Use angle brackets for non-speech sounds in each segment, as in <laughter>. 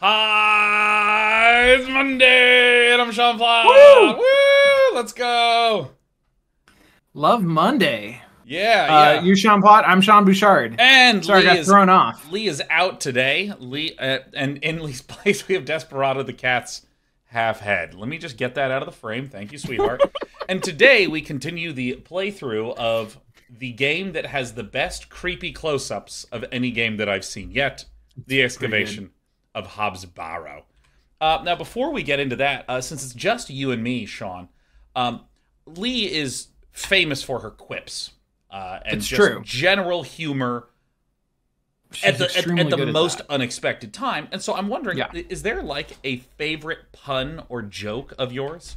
Hi, it's Monday, and I'm Sean Fly. Woo! Woo! Let's go. Love Monday. Yeah, Uh, yeah. you Sean Plott. I'm Sean Bouchard. and Sorry, I got is, thrown off. Leigh is out today. Leigh, uh, and in Leigh's <laughs> place, we have Desperado the Cat's half head. Let me just get that out of the frame. Thank you, sweetheart. <laughs> and today we continue the playthrough of the game that has the best creepy close-ups of any game that I've seen yet: the excavation of Hob's Barrow. Uh, now, before we get into that, uh, since it's just you and me, Sean, um, Leigh is famous for her quips uh, and It's just true. general humor She's at the at, at the most that. unexpected time. And so I'm wondering, Yeah. is there like a favorite pun or joke of yours,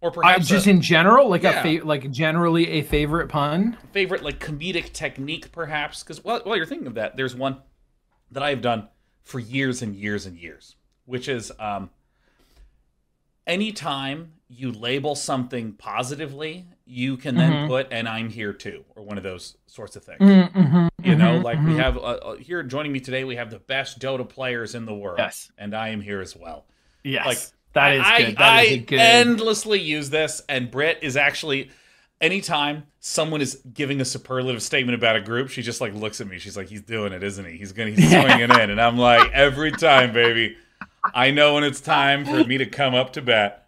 or perhaps just a in general, like Yeah. a fa- like generally a favorite pun. favorite like comedic technique, perhaps? Because while, while you're thinking of that, there's one that I have done for years and years and years, which is um, anytime you label something positively, you can then Mhm. put "and I'm here too" or one of those sorts of things. Mm-hmm, You know, like we have uh, uh, here joining me today, we have the best Dota players in the world. Yes. and I am here as well. Yes, like, that is I, good. That I is a good. endlessly use this, and Britt is actually anytime someone is giving a superlative statement about a group, she just like looks at me. She's like, "He's doing it, isn't he? He's gonna he's <laughs> swinging in," and I'm like, "Every time, baby, I know when it's time for me to come up to bat."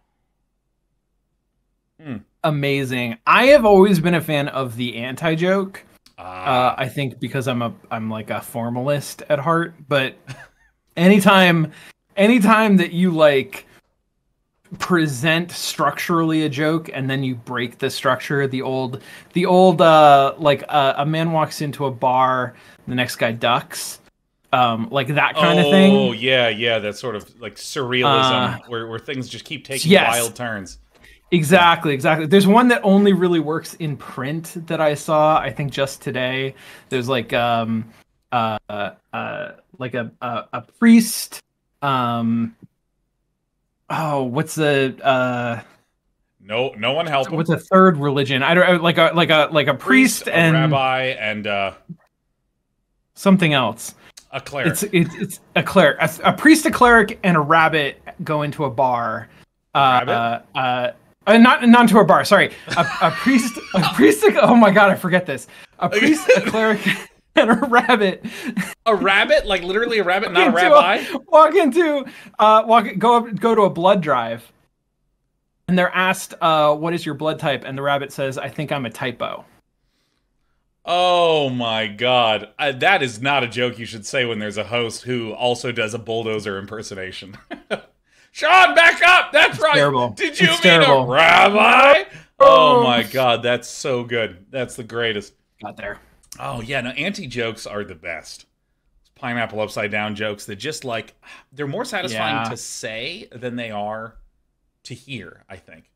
Amazing. I have always been a fan of the anti joke. Ah, Uh, I think because I'm a I'm like a formalist at heart, but anytime anytime that you like present structurally a joke and then you break the structure the old the old uh like uh, a man walks into a bar the next guy ducks um like that kind oh of thing oh yeah, yeah, that sort of like surrealism Uh, where where things just keep taking yes. wild turns. Exactly, exactly. There's one that only really works in print that I saw. I think just today. There's like um uh uh like a a, a priest. Um. Oh, what's the uh No, no one help him. what's a third religion? I don't like a like a like a priest, a and rabbi and uh, something else. a cleric. It's it's it's a cleric, a, a priest, a cleric, and a rabbit go into a bar. Uh, Rabbit? uh, uh, uh, not not to a bar. Sorry, a, a priest, a priest. Oh my god, I forget this. A <laughs> priest, a cleric, <laughs> and a rabbit a rabbit, like literally a rabbit, not a rabbi. walk into uh walk go up go to a blood drive, and they're asked, uh, "What is your blood type?" And the rabbit says, "I think I'm a typo." Oh my god, uh, that is not a joke you should say when there's a host who also does a bulldozer impersonation. <laughs> Sean, back up. That's right. terrible. Did you It's mean terrible. a rabbi? Oh Oh. my god, that's so good. That's the greatest. Got there. Oh yeah, no, anti jokes are the best. Pineapple upside down jokes that just like they're more satisfying Yeah. to say than they are to hear. I think.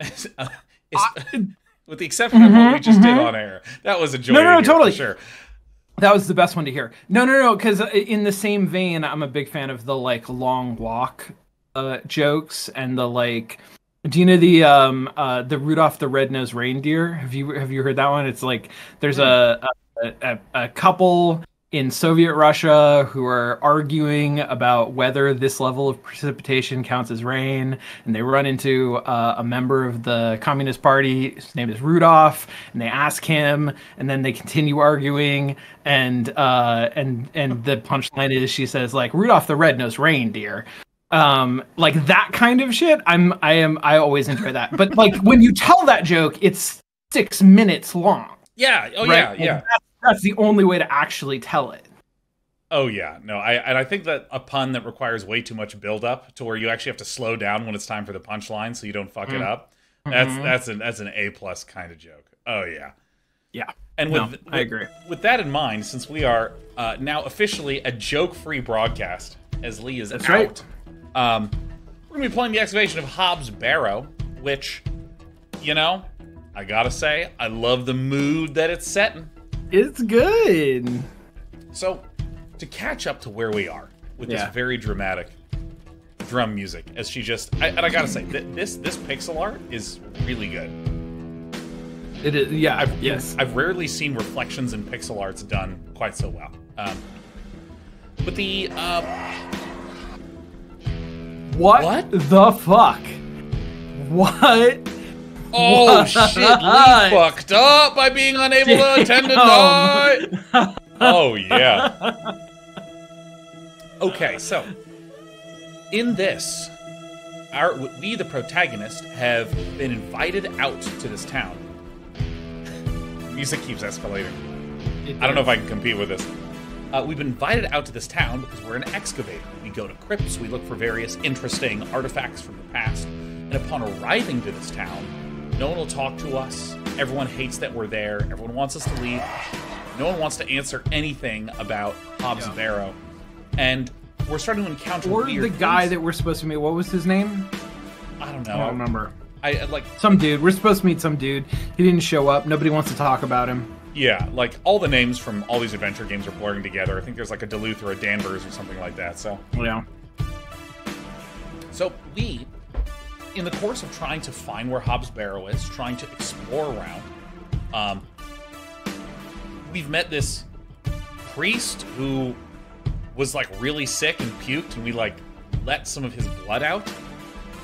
Uh, <laughs> it's- <laughs> with the exception of what we just did on air, that was a joy. Mm-hmm, No, no, no, totally. sure. That was the best one to hear. No, no, no, because in the same vein, I'm a big fan of the like long walk uh, jokes and the like. Do you know the um uh the Rudolph the Red-Nosed Reindeer? Have you have you heard that one? It's like there's a a, a, a couple in Soviet Russia who are arguing about whether this level of precipitation counts as rain, and they run into uh, a member of the Communist Party. His name is Rudolph, and they ask him, and then they continue arguing, and uh, and and the punchline is she says like Rudolph the Red-Nosed Reindeer. Um, like that kind of shit. I'm I am I always enjoy that. But like when you tell that joke, it's six minutes long. Yeah. Oh right? yeah. Yeah. That's, that's the only way to actually tell it. Oh yeah. No. I and I think that a pun that requires way too much build up to where you actually have to slow down when it's time for the punchline so you don't fuck it Mm. up. That's Mhm. that's an that's an A plus kind of joke. Oh yeah. Yeah. And with, No, with I agree. With that in mind, since we are uh, now officially a joke-free broadcast, as Leigh is That's out, right. Um, we're gonna be playing the excavation of Hob's Barrow, which, you know, I gotta say, I love the mood that it's setting. It's good. So, to catch up to where we are with Yeah. this very dramatic drum music, as she just, I, and I gotta say, th- this this pixel art is really good. It is. Yeah. I've, yes. I've rarely seen reflections in pixel arts done quite so well. Um, But the uh, What, What? the fuck? What? oh What? shit, Leigh <laughs> fucked up by being unable to <laughs> attend tonight. oh yeah. <laughs> Okay, so in this, our we the protagonist have been invited out to this town. Music keeps escalating. I don't know if I can compete with this. Uh, we've been invited out to this town because we're an excavator. Go to crypts, we look for various interesting artifacts from the past, and upon arriving to this town, no one will talk to us. Everyone hates that we're there. Everyone wants us to leave. No one wants to answer anything about Hob's Yeah. Barrow. And we're starting to encounter Or the guy things. that we're supposed to meet. What was his name? I don't know. I don't remember. I I- like Some dude. We're supposed to meet some dude. He didn't show up. Nobody wants to talk about him. Yeah, like all the names from all these adventure games are blurring together. I think there's like a Duluth or a Danvers or something like that. So, Yeah. so we, in the course of trying to find where Hob's Barrow is, trying to explore around, um, we've met this priest who was like really sick and puked, and we like let some of his blood out.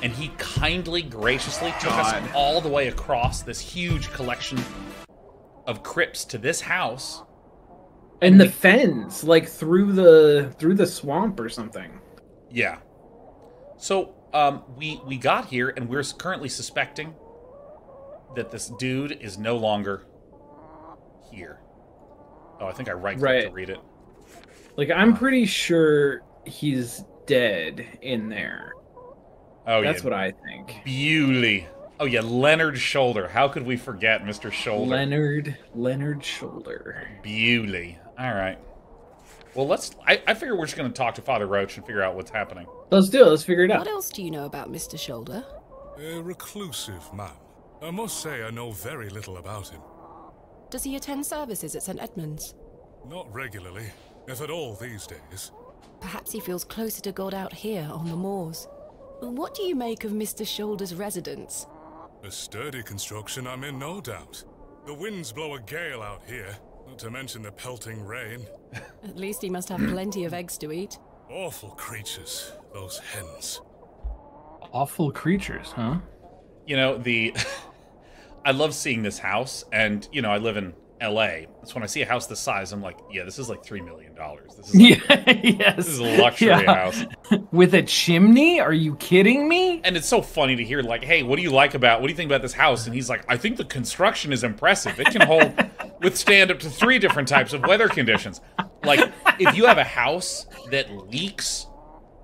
And he kindly, graciously took God. us all the way across this huge collection of crypts to this house And the fens, like through the through the swamp or something. Yeah. So um, we we got here, and we're currently suspecting that this dude is no longer here. Oh, I think I right clicked to read it. Like I'm pretty sure he's dead in there. Oh yeah. That's yeah, what I think. Bewley. Oh yeah, Leonard Shoulder. How could we forget Mr. Shoulder? Leonard Leonard Shoulder. Bewley. All right. Well, let's. I, I figure we're just going to talk to Father Roach and figure out what's happening. Let's do it. Let's figure it out. What else do you know about Mr. Shoulder? A reclusive man. I must say I know very little about him. Does he attend services at St. Edmund's? Not regularly, if at all these days. Perhaps he feels closer to God out here on the moors. What do you make of Mr. Shoulder's residence? A sturdy construction, I'm in no doubt. The winds blow a gale out here, not to mention the pelting rain. <laughs> At least he must have plenty of eggs to eat. Awful creatures, those hens. Awful creatures, huh? You know the. <laughs> I love seeing this house, and you know I live in L.A. That's when I see a house this size, I'm like, yeah, this is like three million dollars. This is <laughs> like, Yeah, yes. this is a luxury Yeah. house. <laughs> With a chimney? Are you kidding me? And it's so funny to hear, like, hey, what do you like about, what do you think about this house? And he's like, I think the construction is impressive. It can hold, <laughs> withstand up to three different types of weather conditions. Like, if you have a house that leaks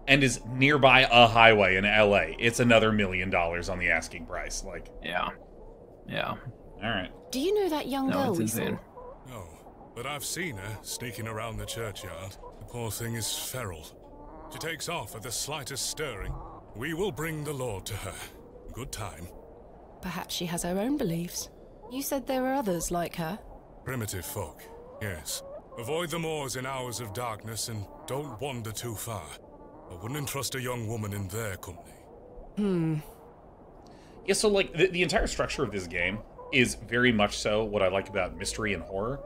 and is nearby a highway in LA, it's another million dollars on the asking price. Like, Yeah. Yeah. all right. Do you know that young No, girl we saw? insane. No, but I've seen her sneaking around the churchyard. The poor thing is feral. She takes off at the slightest stirring. We will bring the Lord to her. Good time. Perhaps she has her own beliefs. You said there were others like her. Primitive folk, yes. Avoid the moors in hours of darkness and don't wander too far. I wouldn't entrust a young woman in their company. Hmm. Yeah, so, like, the, the entire structure of this game is very much so what I like about mystery and horror,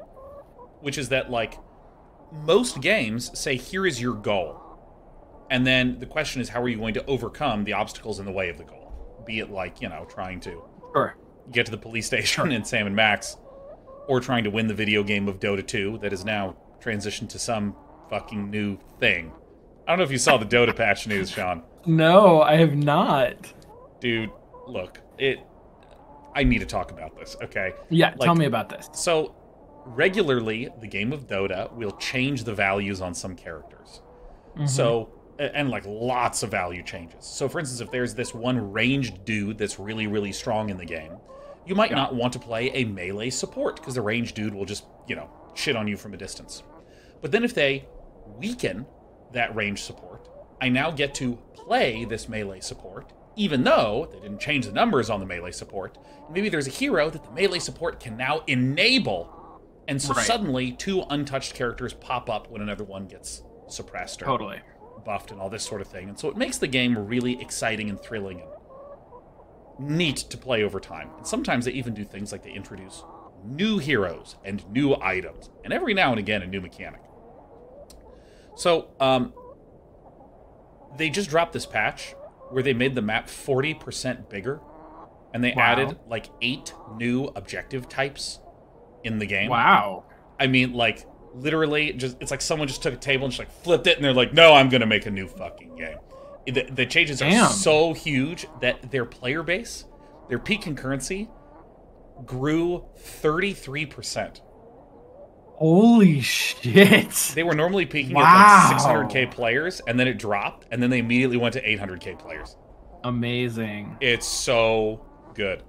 which is that, like, most games say, here is your goal. And then the question is, how are you going to overcome the obstacles in the way of the goal? Be it like, you know, trying to Sure. get to the police <laughs> station in Sam and Max, or trying to win the video game of Dota 2 that is now transitioned to some fucking new thing. I don't know if you saw the Dota patch news, <laughs> Sean. No, I have not. Dude, look, it. I need to talk about this, okay? Yeah, Like- tell me about this. So, regularly, the game of Dota will change the values on some characters. Mm-hmm. So, and like lots of value changes. So, for instance, if there's this one ranged dude that's really, really strong in the game, you might not want to play a melee support because the ranged dude will just, you know, shit on you from a distance. But then if they weaken that ranged support, I now get to play this melee support, even though they didn't change the numbers on the melee support. Maybe there's a hero that the melee support can now enable. And so Right. suddenly two untouched characters pop up when another one gets suppressed or Totally. buffed and all this sort of thing. And so it makes the game really exciting and thrilling and neat to play over time. And sometimes they even do things like they introduce new heroes and new items, and every now and again a new mechanic. So, um, they just dropped this patch where they made the map 40% bigger and they Wow. added like eight new objective types in the game. Wow. I mean, like, literally, just it's like someone just took a table and just like flipped it and they're like, no, I'm going to make a new fucking game. The, the changes Damn. are so huge that their player base, their peak concurrency, grew 33%. Holy shit. They were normally peaking Wow. at like 600k players, and then it dropped, and then they immediately went to 800k players. Amazing. It's so good.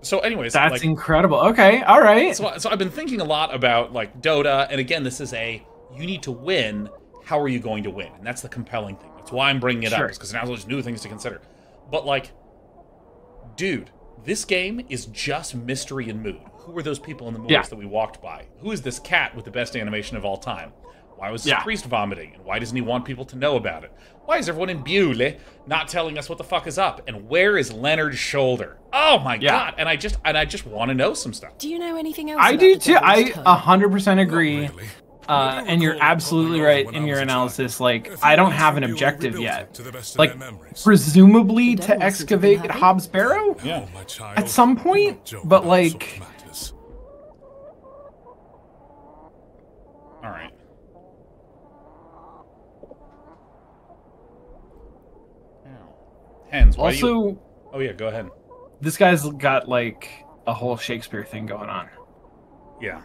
So, anyways, That's like, incredible. Okay. All right. so, so I've been thinking a lot about like Dota, and again, this is a you need to win. How are you going to win? And that's the compelling thing. That's why I'm bringing it Sure. up, because now there's new things to consider. But like, dude, this game is just mystery and mood. Who were those people in the movies Yeah. that we walked by? Who is this cat with the best animation of all time? Why was this Yeah. priest vomiting? And why doesn't he want people to know about it? Why is everyone in Bewley not telling us what the fuck is up? And where is Leonard's shoulder? Oh my Yeah. god! And I just and I just want to know some stuff. Do you know anything else? I about do the too. Devil's I hundred percent agree. Really? Uh, and you're absolutely right in your analysis. Like, I don't have an objective yet. Like, presumably to excavate isn't. Hob's Barrow Yeah. at some point, but like, such. All right. Hens. Why do you... also, Oh yeah, go ahead. this guy's got like a whole Shakespeare thing going on. Yeah.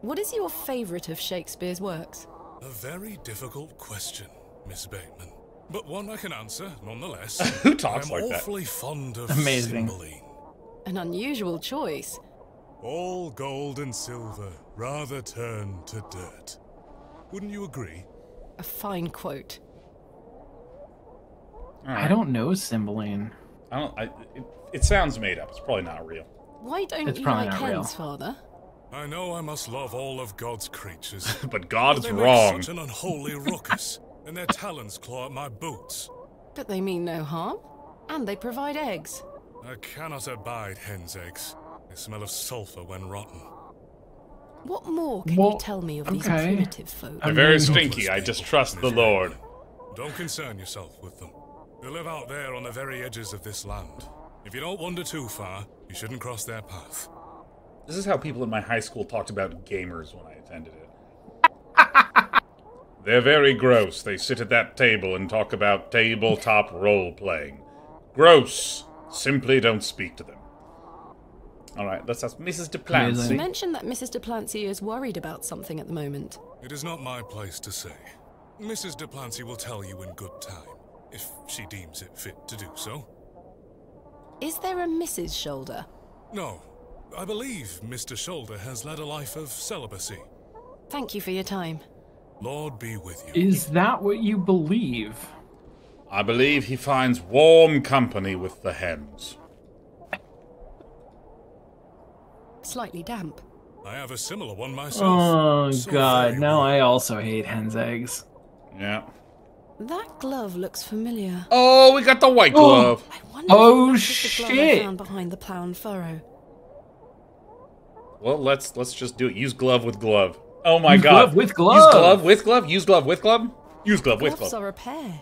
What is your favourite of Shakespeare's works? A very difficult question, Miss Bateman. But one I can answer, nonetheless. <laughs> Who talks I'm like that? awfully fond of Amazing. Cymbeline. An unusual choice. All gold and silver rather turn to dirt. Wouldn't you agree? A fine quote. All I don't know Cymbeline. I don't. I, it, it sounds made up. It's probably not real. Why don't It's you probably like not real. hens, father? I know I must love all of God's creatures. But <laughs> but God's they make wrong. such an unholy <laughs> ruckus, and their talons claw at my boots. But they mean no harm. And they provide eggs. I cannot abide hens' eggs. They smell of sulphur when rotten. What more can Well, you tell me of these primitive folk? They're very stinky. I distrust the Lord. Don't concern yourself with them. They live out there on the very edges of this land. If you don't wander too far, you shouldn't cross their path. This is how people in my high school talked about gamers when I attended it. <laughs> They're very gross. They sit at that table and talk about tabletop role playing. Gross. Simply don't speak to them. All right, let's ask Mrs. You Amazing. DePlancy. mentioned that Mrs. Duplancy is worried about something at the moment. It is not my place to say. Mrs. Duplancy will tell you in good time, if she deems it fit to do so. Is there a Mrs. Shoulder? No, I believe Mr. Shoulder has led a life of celibacy. Thank you for your time. Lord be with you. Is that what you believe? I believe he finds warm company with the hens. Slightly damp. I have a similar one myself. Oh So god, now well. I also hate hen's eggs. Yeah. That glove looks familiar. Oh, we got the white Oh. glove. I wonder Oh, if that is the glove I shit. found behind the plough and furrow. Well, let's let's just do it. Use glove with glove. Oh my Use god. glove with glove. Use glove with glove. Use glove with glove. Use glove with Gloves glove. are a pair.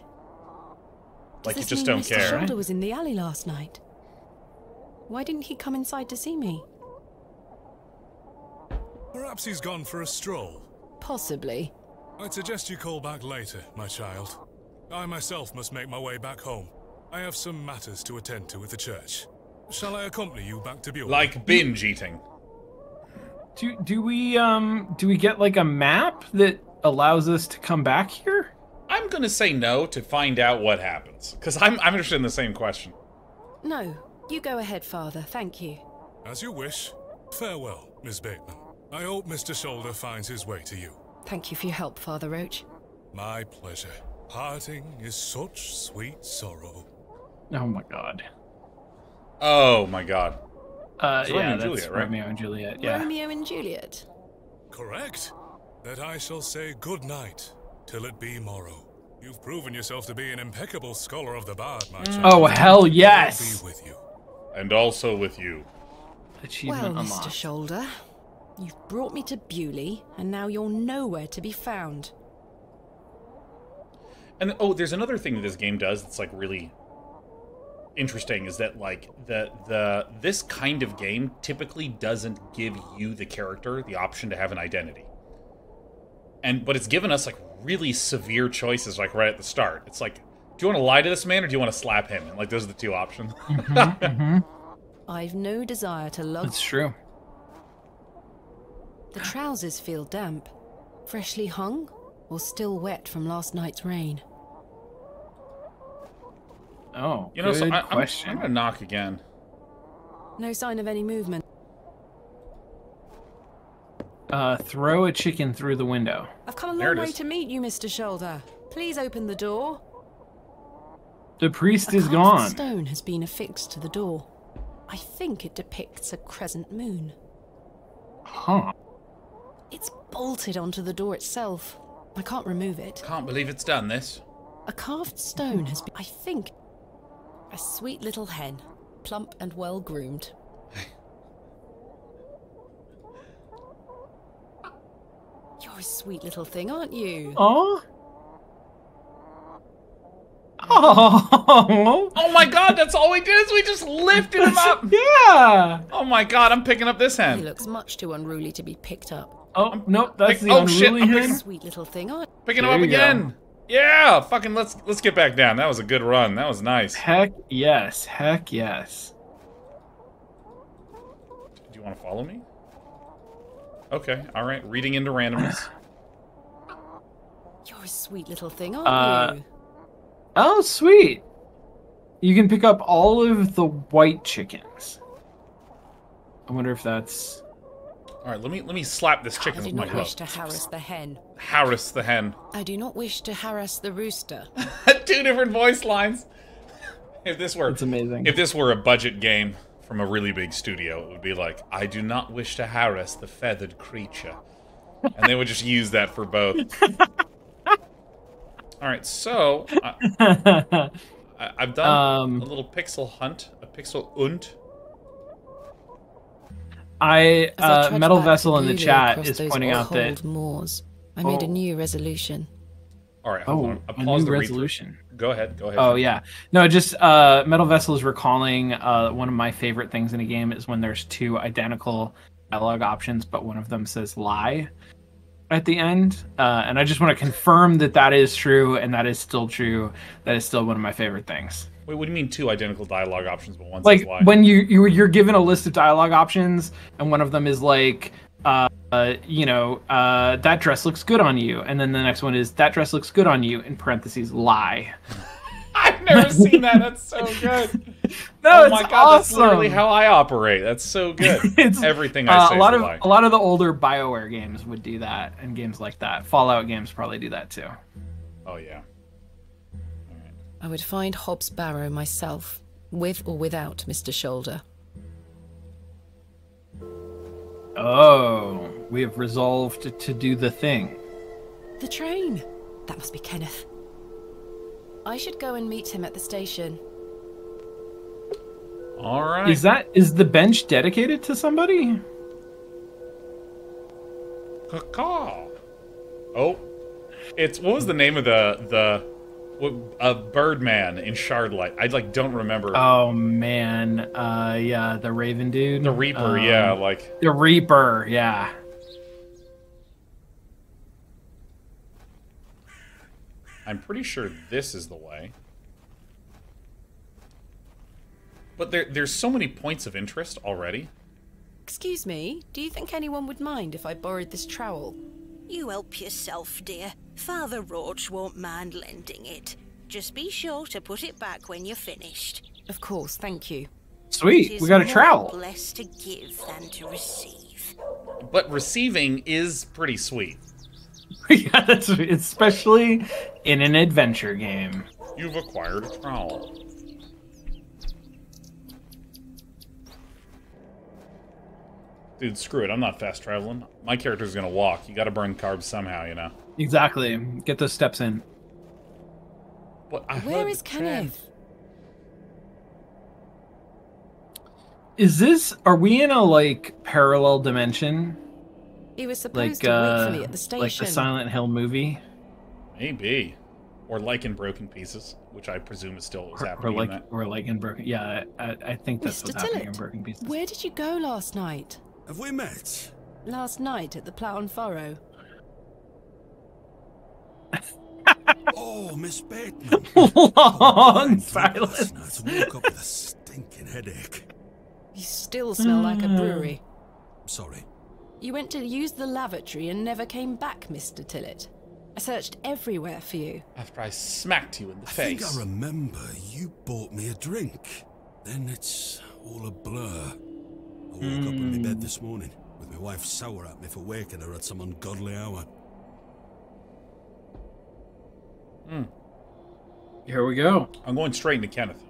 Does Like you this just mean don't Mr. care. Shoulder was in the alley last night. Why didn't he come inside to see me? Perhaps he's gone for a stroll. Possibly. I'd suggest you call back later, my child. I myself must make my way back home. I have some matters to attend to at the church. Shall I accompany you back to Bewley? Like binge eating. Do do we um do we get like a map that allows us to come back here? I'm gonna say no to find out what happens. Because I'm I'm interested in the same question. No, you go ahead, father. Thank you. As you wish. Farewell, Miss Bateman. I hope Mr. Shoulder finds his way to you. Thank you for your help, Father Roach. My pleasure. Parting is such sweet sorrow. Oh my god. Oh my god. Uh It's Romeo yeah, and that's Juliet, right? Romeo and Juliet. Yeah. Romeo and Juliet. Correct? That I shall say good night till it be morrow. You've proven yourself to be an impeccable scholar of the bard, my child. Oh hell Lord yes. Be with you. And also with you. Achievement well, unlocked. Mr. Shoulder, you've brought me to Bewley, and now you're nowhere to be found. And oh, there's another thing that this game does that's like really interesting is that like the the this kind of game typically doesn't give you the character the option to have an identity. And but it's given us like really severe choices like right at the start. It's like, do you want to lie to this man or do you want to slap him? And like those are the two options. hmm I've no desire to lug. That's true. The trousers feel damp. Freshly hung? Or still wet from last night's rain? Oh, You know, good so I, I'm, question. I'm gonna knock again. No sign of any movement. Uh, throw a chicken through the window. I've come a long way is. to meet you, Mr. Shoulder. Please open the door. The priest A is carved gone. stone has been affixed to the door. I think it depicts a crescent moon. Huh. It's bolted onto the door itself. I can't remove it. Can't believe it's done this. A carved stone has been, I think, a sweet little hen, plump and well groomed. You're a sweet little thing, aren't you? Oh. Oh. Oh my god, that's all we did is we just lifted him up. <laughs> yeah. Oh my god, I'm picking up this hen. He hen. looks much too unruly to be picked up. Oh nope, that's Like, the oh, shit, unruly I'm A hen. sweet little thing, aren't Picking him up again. go. Again. Yeah, fucking let's let's get back down. That was a good run. That was nice. Heck yes. Heck yes. Do you want to follow me? Okay, all right. Reading into randomness. <clears throat> You're a sweet little thing, aren't Uh, you? Oh sweet. You can pick up all of the white chickens. I wonder if that's. All right, let me let me slap this I chicken do with my not glove. wish to harass the hen. Harass the hen. I do not wish to harass the rooster. <laughs> Two different voice lines. <laughs> If this were It's amazing. if this were a budget game from a really big studio, it would be like, I do not wish to harass the feathered creature. And they would just use that for both. <laughs> All right, so I, I, I've done Um, a little pixel hunt, a pixel unt. I uh, metal vessel in the chat is pointing out that cold moors, I made a Oh. new resolution. All right, hold oh on. I a paused new the read through. resolution. Go ahead, go ahead. Oh yeah, no, just uh, Metal Vessel is recalling uh, one of my favorite things in a game is when there's two identical dialogue options, but one of them says lie at the end, uh, and I just want to confirm that that is true and that is still true. That is still one of my favorite things. Wait, what do you mean two identical dialogue options, but one Like says lie? when you, you you're given a list of dialogue options, and one of them is like. Uh, uh, you know, uh, that dress looks good on you, and then the next one is that dress looks good on you. In parentheses, lie. <laughs> I've never seen that. That's so good. <laughs> No, oh it's my god, awesome. that's literally how I operate. That's so <laughs> good. It's- Everything I Uh, say a lot is of a lie. a lot of the older Bioware games would do that, and games like that. Fallout games probably do that too. Oh yeah. I would find Hob's Barrow myself, with or without Mr. Shoulder. Oh, we have resolved to do the thing. The train! That must be Kenneth. I should go and meet him at the station. All right. Is that is the bench dedicated to somebody? Caw-caw. Oh, it's what was the name of the the what, uh, Birdman in Shardlight? I like don't remember. Oh man, uh, yeah, the Raven dude, the Reaper, Um, yeah, like the Reaper, yeah. I'm pretty sure this is the way. But there there's so many points of interest already. Excuse me, do you think anyone would mind if I borrowed this trowel? You help yourself, dear. Father Roach won't mind lending it. Just be sure to put it back when you're finished. Of course, thank you. Sweet, we got a more trowel. blessed to give than to receive. But receiving is pretty sweet. <laughs> yeah, that's especially in an adventure game. You've acquired a trowel. Dude, screw it. I'm not fast traveling. My character's gonna walk. You gotta burn carbs somehow, you know. Exactly. Get those steps in. But I Where heard is. Kenneth? Is this? Are we in a like parallel dimension, He was supposed like to wait uh, for me at the station. like the Silent Hill movie? Maybe. or like in broken pieces, which I presume is still what was Or, happening or in like that. or like in broken. Yeah, I, I think that's Mr. what's happening in broken pieces. Where did you go last night? Have we met? Last night at the Plough and Furrow. Oh, Miss Bateman. <laughs> Long Fine drink silence. Last night and woke up with a stinking headache. You still smell like a brewery. I'm Sorry. You went to use the lavatory and never came back, Mr. Tillett. I searched everywhere for you. After I smacked you in the I face. think I remember you bought me a drink. Then it's all a blur. I woke up in my bed this morning with my wife sour at me for waking her at some ungodly hour. Hmm. Here we go. I'm going straight into Kenneth.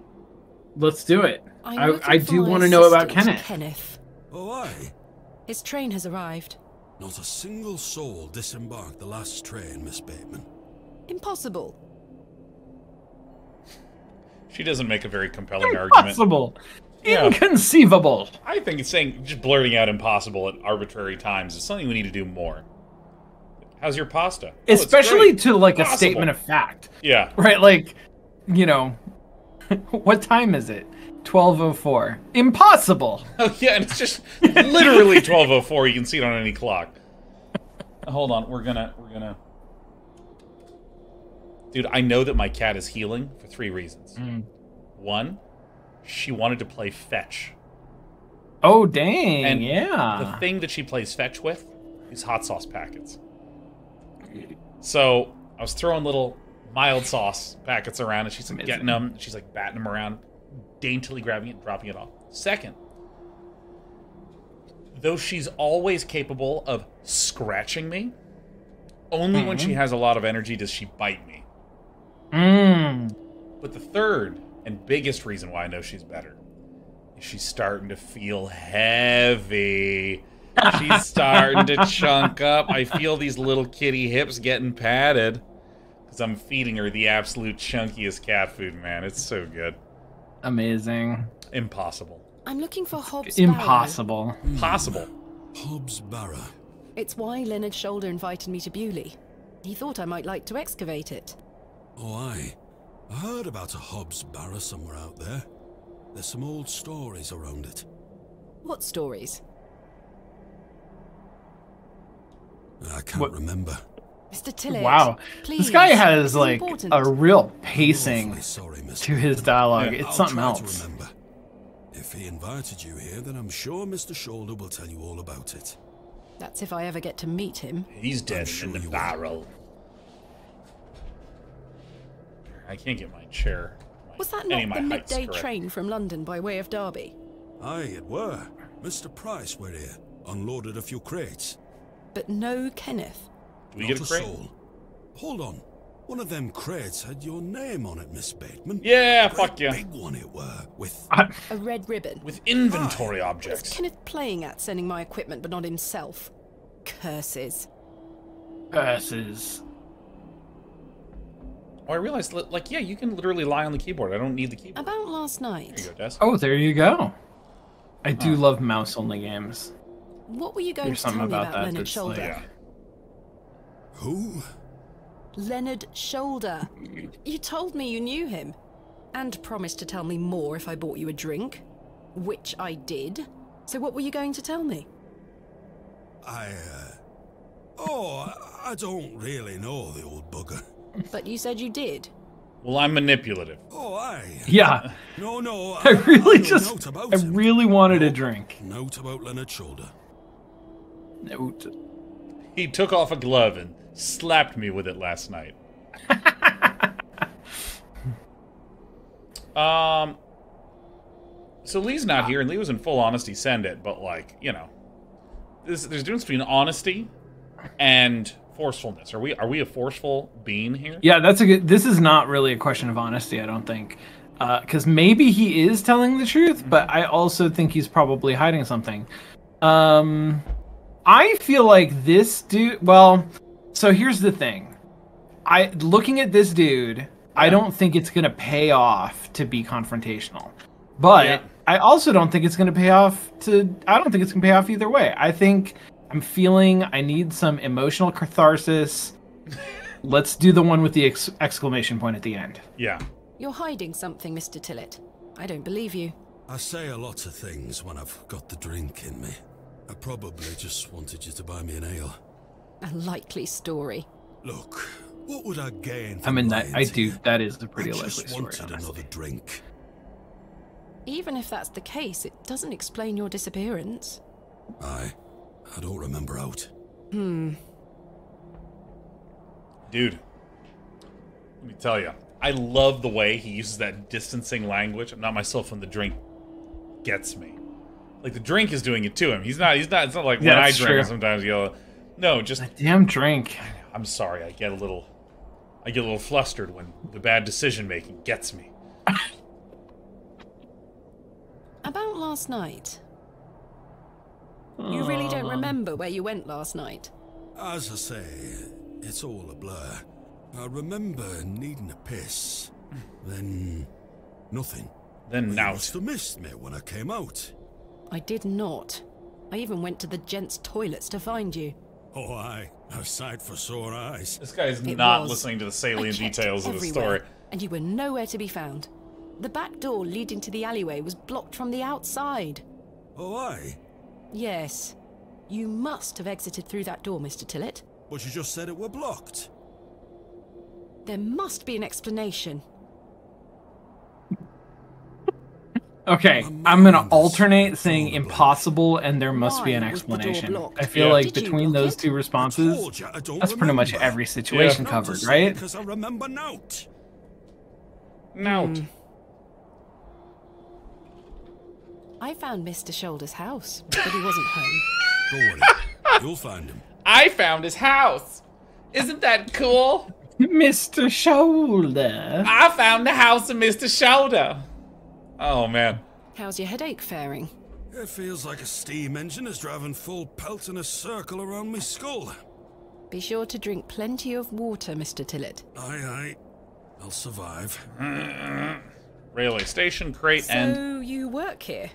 Let's do it. I'm I, I do want to know about Kenneth. Kenneth. Oh, aye. His train has arrived. Not a single soul disembarked the last train, Miss Bateman. Impossible. She doesn't make a very compelling argument. Impossible. Yeah. Inconceivable. I think it's saying just blurting out impossible at arbitrary times is something we need to do more. How's your pasta? Oh, Especially great. to like a statement of fact. Yeah. Right, like, you know, <laughs> what time is it? 1204. Impossible. <laughs> Oh yeah, and it's just literally 12:04. You can see it on any clock. <laughs> Hold on, we're gonna we're gonna. Dude, I know that my cat is healing for three reasons. Mm. One, she wanted to play fetch. Oh, dang. And yeah. The thing that she plays fetch with is hot sauce packets. So I was throwing little mild sauce packets around, and she's like Amazing. getting them. She's like batting them around, daintily grabbing it, and dropping it off. Second, though she's always capable of scratching me, only when she has a lot of energy does she bite me. Mm. But the third and biggest reason why I know she's better is she's starting to feel heavy. She's starting to <laughs> chunk up. I feel these little kitty hips getting padded because I'm feeding her the absolute chunkiest cat food, man. It's so good. Amazing. Impossible. I'm looking for Hob's Barrow. Impossible. Possible. Hob's Barrow. It's why Leonard Shoulder invited me to Bewley. He thought I might like to excavate it. Oh, aye. I heard about a Hob's Barrow somewhere out there. There's some old stories around it. What stories? I can't What- remember. Mr. Tillett. Wow. Please. This guy has is like important. a real pacing sorry, to his dialogue. Yeah. It's I'll something else. To remember. If he invited you here, then I'm sure Mr. Shoulder will tell you all about it. That's if I ever get to meet him. He's dead sure in the you will. barrel. I can't get my chair. my- Was that any not the midday correct. train from London by way of Derby? Aye, it were. Mr. Price were here. Unloaded a few crates. But no Kenneth. Do we Not get a a crate? soul. Hold on. One of them crates had your name on it, Miss Bateman. Yeah, Great fuck yeah. Big one it were, with A red ribbon. With inventory What's objects. Kenneth playing at sending my equipment but not himself? Curses. Curses. Oh, I realized, like, yeah, you can literally lie on the keyboard. I don't need the keyboard. About last There night. you go, Des. Oh, there you go. I do love mouse only games. What were you going There's to tell something me about about, that Leonard Shoulder? like- Yeah. Who? Leonard Shoulder. You told me you knew him. And promised to tell me more if I bought you a drink. Which I did. So what were you going to tell me? I, uh... Oh, I- I don't really know the old bugger. But you said you did. Well, I'm manipulative. Oh, aye. Yeah. No, no. <laughs> I really know just. Note about I him. really wanted a drink. Note about Leonard Shoulder. Note. He took off a glove and slapped me with it last night. <laughs> um. So Leigh's not here, and Leigh was in full honesty. Send it, but like you know, there's there's a difference between honesty and forcefulness. Are we are we a forceful being here? Yeah, that's a good. This is not really a question of honesty, I don't think. Because maybe he is telling the truth, but I also think he's probably hiding something. Um, I feel like this dude. Well, so here's the thing. I looking at this dude, I don't think it's gonna pay off to be confrontational. But Yeah. I also don't think it's gonna pay off to. I don't think it's gonna pay off either way. I think I'm feeling I need some emotional catharsis <laughs> let's do the one with the ex- exclamation point at the end. Yeah. You're hiding something, Mr. Tillett. I don't believe you. I say a lot of things when I've got the drink in me. I probably just wanted you to buy me an ale. A likely story. Look, what would I gain I from mean, that lying I do. That is a I pretty likely just story. wanted honestly. another drink. Even if that's the case, it doesn't explain your disappearance. I, I don't remember out. Hmm. Dude, let me tell you, I love the way he uses that distancing language. I'm not myself when the drink gets me. Like the drink is doing it to him. He's not. He's not. It's not like Yeah, when I drink. true. Sometimes you go, no, just a Damn drink. I'm sorry. I get a little. I get a little flustered when the bad decision making gets me. About last night. You really don't oh. remember where you went last night? As I say, it's all a blur. I remember needing a piss. Then, nothing. Then You now, must have missed me when I came out. I did not. I even went to the gents' toilets to find you. Oh, aye. A sight for sore eyes. this guy's It not was. listening to the salient details of the story. And you were nowhere to be found. The back door leading to the alleyway was blocked from the outside. Oh, aye. Yes. You must have exited through that door, Mr. Tillett. But you just said it were blocked. There must be an explanation. Okay, I'm gonna alternate saying impossible and there must be an Why was the door explanation. I feel Yeah. like between those two responses, told you I don't that's pretty much every situation Now covered, right? Because I remember nout. Now, Hmm. I found Mr. Shoulder's house, but he wasn't home. <laughs> Don't worry. You'll find him. I found his house. Isn't that cool? <laughs> Mr. Shoulder. I found the house of Mr. Shoulder. Oh man. How's your headache faring? It feels like a steam engine is driving full pelt in a circle around my skull. Be sure to drink plenty of water, Mr. Tillett. Aye, aye. I'll survive. Mm-hmm. Railway station, crate, So and you work here?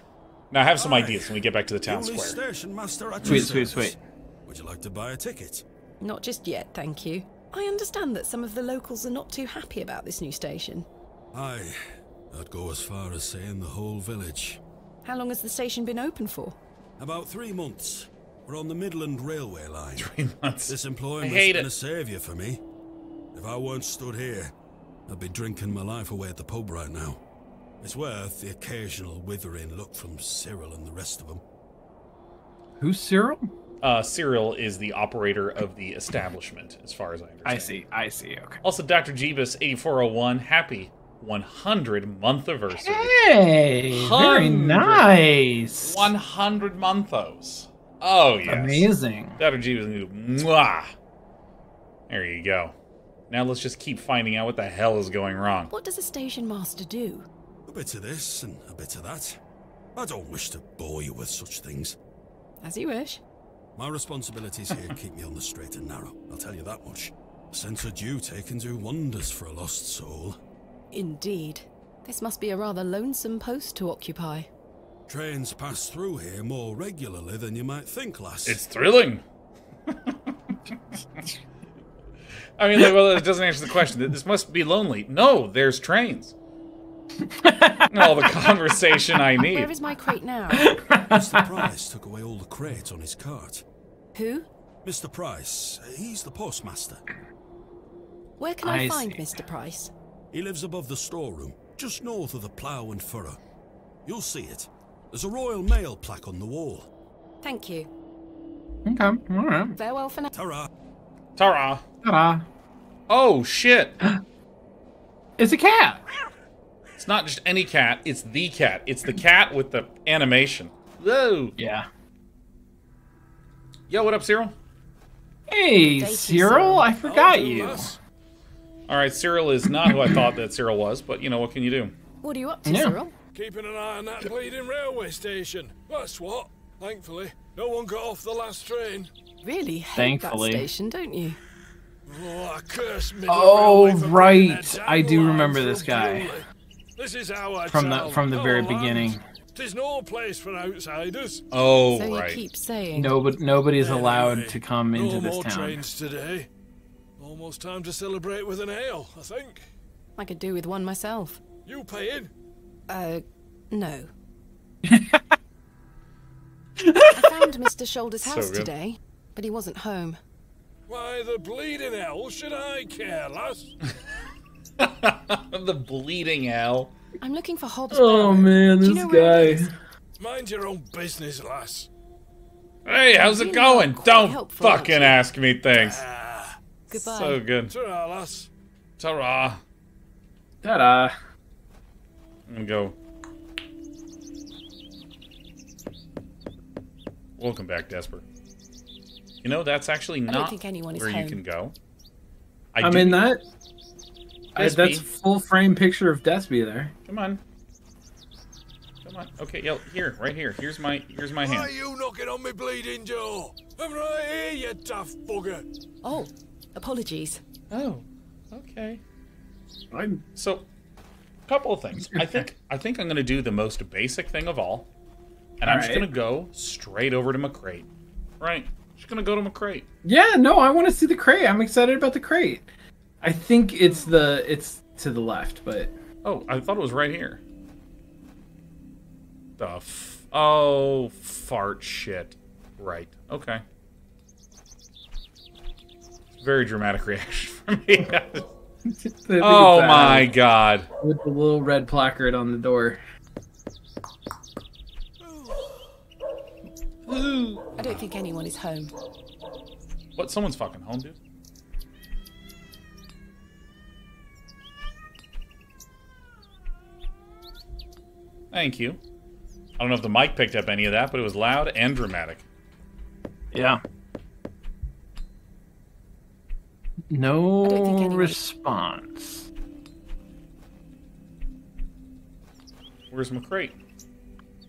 now I have some Aye. ideas when we get back to the The town only square. station master at Sweet, your sweet, sweet. Would you like to buy a ticket? Not just yet, thank you. I understand that some of the locals are not too happy about this new station. Aye. I'd go as far as saying the whole village. How long has the station been open for? About three months. We're on the Midland Railway line. <laughs> Three months. This I employment's hate been it. a saviour for me. If I weren't stood here, I'd be drinking my life away at the pub right now. It's worth the occasional withering look from Cyril and the rest of them. Who's Cyril? Uh, Cyril is the operator of the establishment, as far as I understand. I see, I see, okay. Also, Dr. Jeebus, 8401, happy 100 month anniversary. Hey, very nice. 100 monthos. Oh, yes. Amazing. Dr. Jeebus, knew. Mwah. There you go. Now let's just keep finding out what the hell is going wrong. What does a station master do? A bit of this and a bit of that. I don't wish to bore you with such things. As you wish. My responsibilities here <laughs> keep me on the straight and narrow, I'll tell you that much. A sense of duty can do wonders for a lost soul. Indeed. This must be a rather lonesome post to occupy. Trains pass through here more regularly than you might think, lass. It's thrilling. I mean, like, well, it doesn't answer the question. This must be lonely. No, there's trains. <laughs> All the conversation I need. Where is my crate now? Mr. Price took away all the crates on his cart. Who? Mr. Price, he's the postmaster. Where can I, I find see. Mr. Price? He lives above the storeroom, just north of the plough and furrow. You'll see it. There's a Royal Mail plaque on the wall. Thank you. Okay, all right. Farewell for now. Ta-ra. Tara. Ta-da. Oh, shit. <gasps> It's a cat. It's not just any cat, it's the cat. It's the cat with the animation. Whoa. Yeah. Yo, what up, Cyril? Hey, Thank you, Cyril, Cyril. I forgot do, you. lass. All right, Cyril is not who I thought that Cyril was, but you know, what can you do? What are you up to, Yeah. Cyril? Keeping an eye on that bleeding railway station. That's what. Thankfully, no one got off the last train. Really hate Thankfully. that station, don't you? Oh, I curse Midland Oh, Railway for bringing right. I do remember this guy. Bewley. This is our From the- from the no very land. beginning. Tis no place for outsiders. Oh, so right. you keep saying. No, but nobody's allowed Anyway, to come no into this more town. trains today. Almost time to celebrate with an ale, I think. I could do with one myself. You paying? Uh, no. <laughs> I found Mr. Shoulder's house good. today, but he wasn't home. Why the bleeding hell should I care, lass? <laughs> the bleeding hell. I'm looking for Hob's. Oh Barrow. man, Do you this know guy. is? Mind your own business, lass. Hey, how's it You're going? Don't fucking you? ask me things. Goodbye. So good. Ta-ra, lass. Ta-ra. Ta-da. I'm gonna go. Welcome back, Desper. You know, that's actually don't think anyone is where you home. can go. I I'm in that. I, Despy. that's full frame picture of Despy there. Come on. Come on. Okay, yo, here, right here. Here's my here's my Why are you knocking on me bleeding jaw? I'm right here, you tough bugger. Oh, apologies. Oh, okay. I'm So, couple of things. I think I think I'm gonna do the most basic thing of all, and I'm just gonna go straight over to McCrate. Right? Just gonna go to McCrate. Yeah, no, I want to see the crate. I'm excited about the crate. I think it's the it's to the left, but Oh, I thought it was right here. The f- oh fart shit. Right. Okay. Very dramatic reaction <laughs> from me. <laughs> Oh uh, my god. With the little red placard on the door. I don't think anyone is home. What? Someone's fucking home, dude. Thank you. I don't know if the mic picked up any of that, but it was loud and dramatic. Yeah. I don't think No response. Where's McCrate?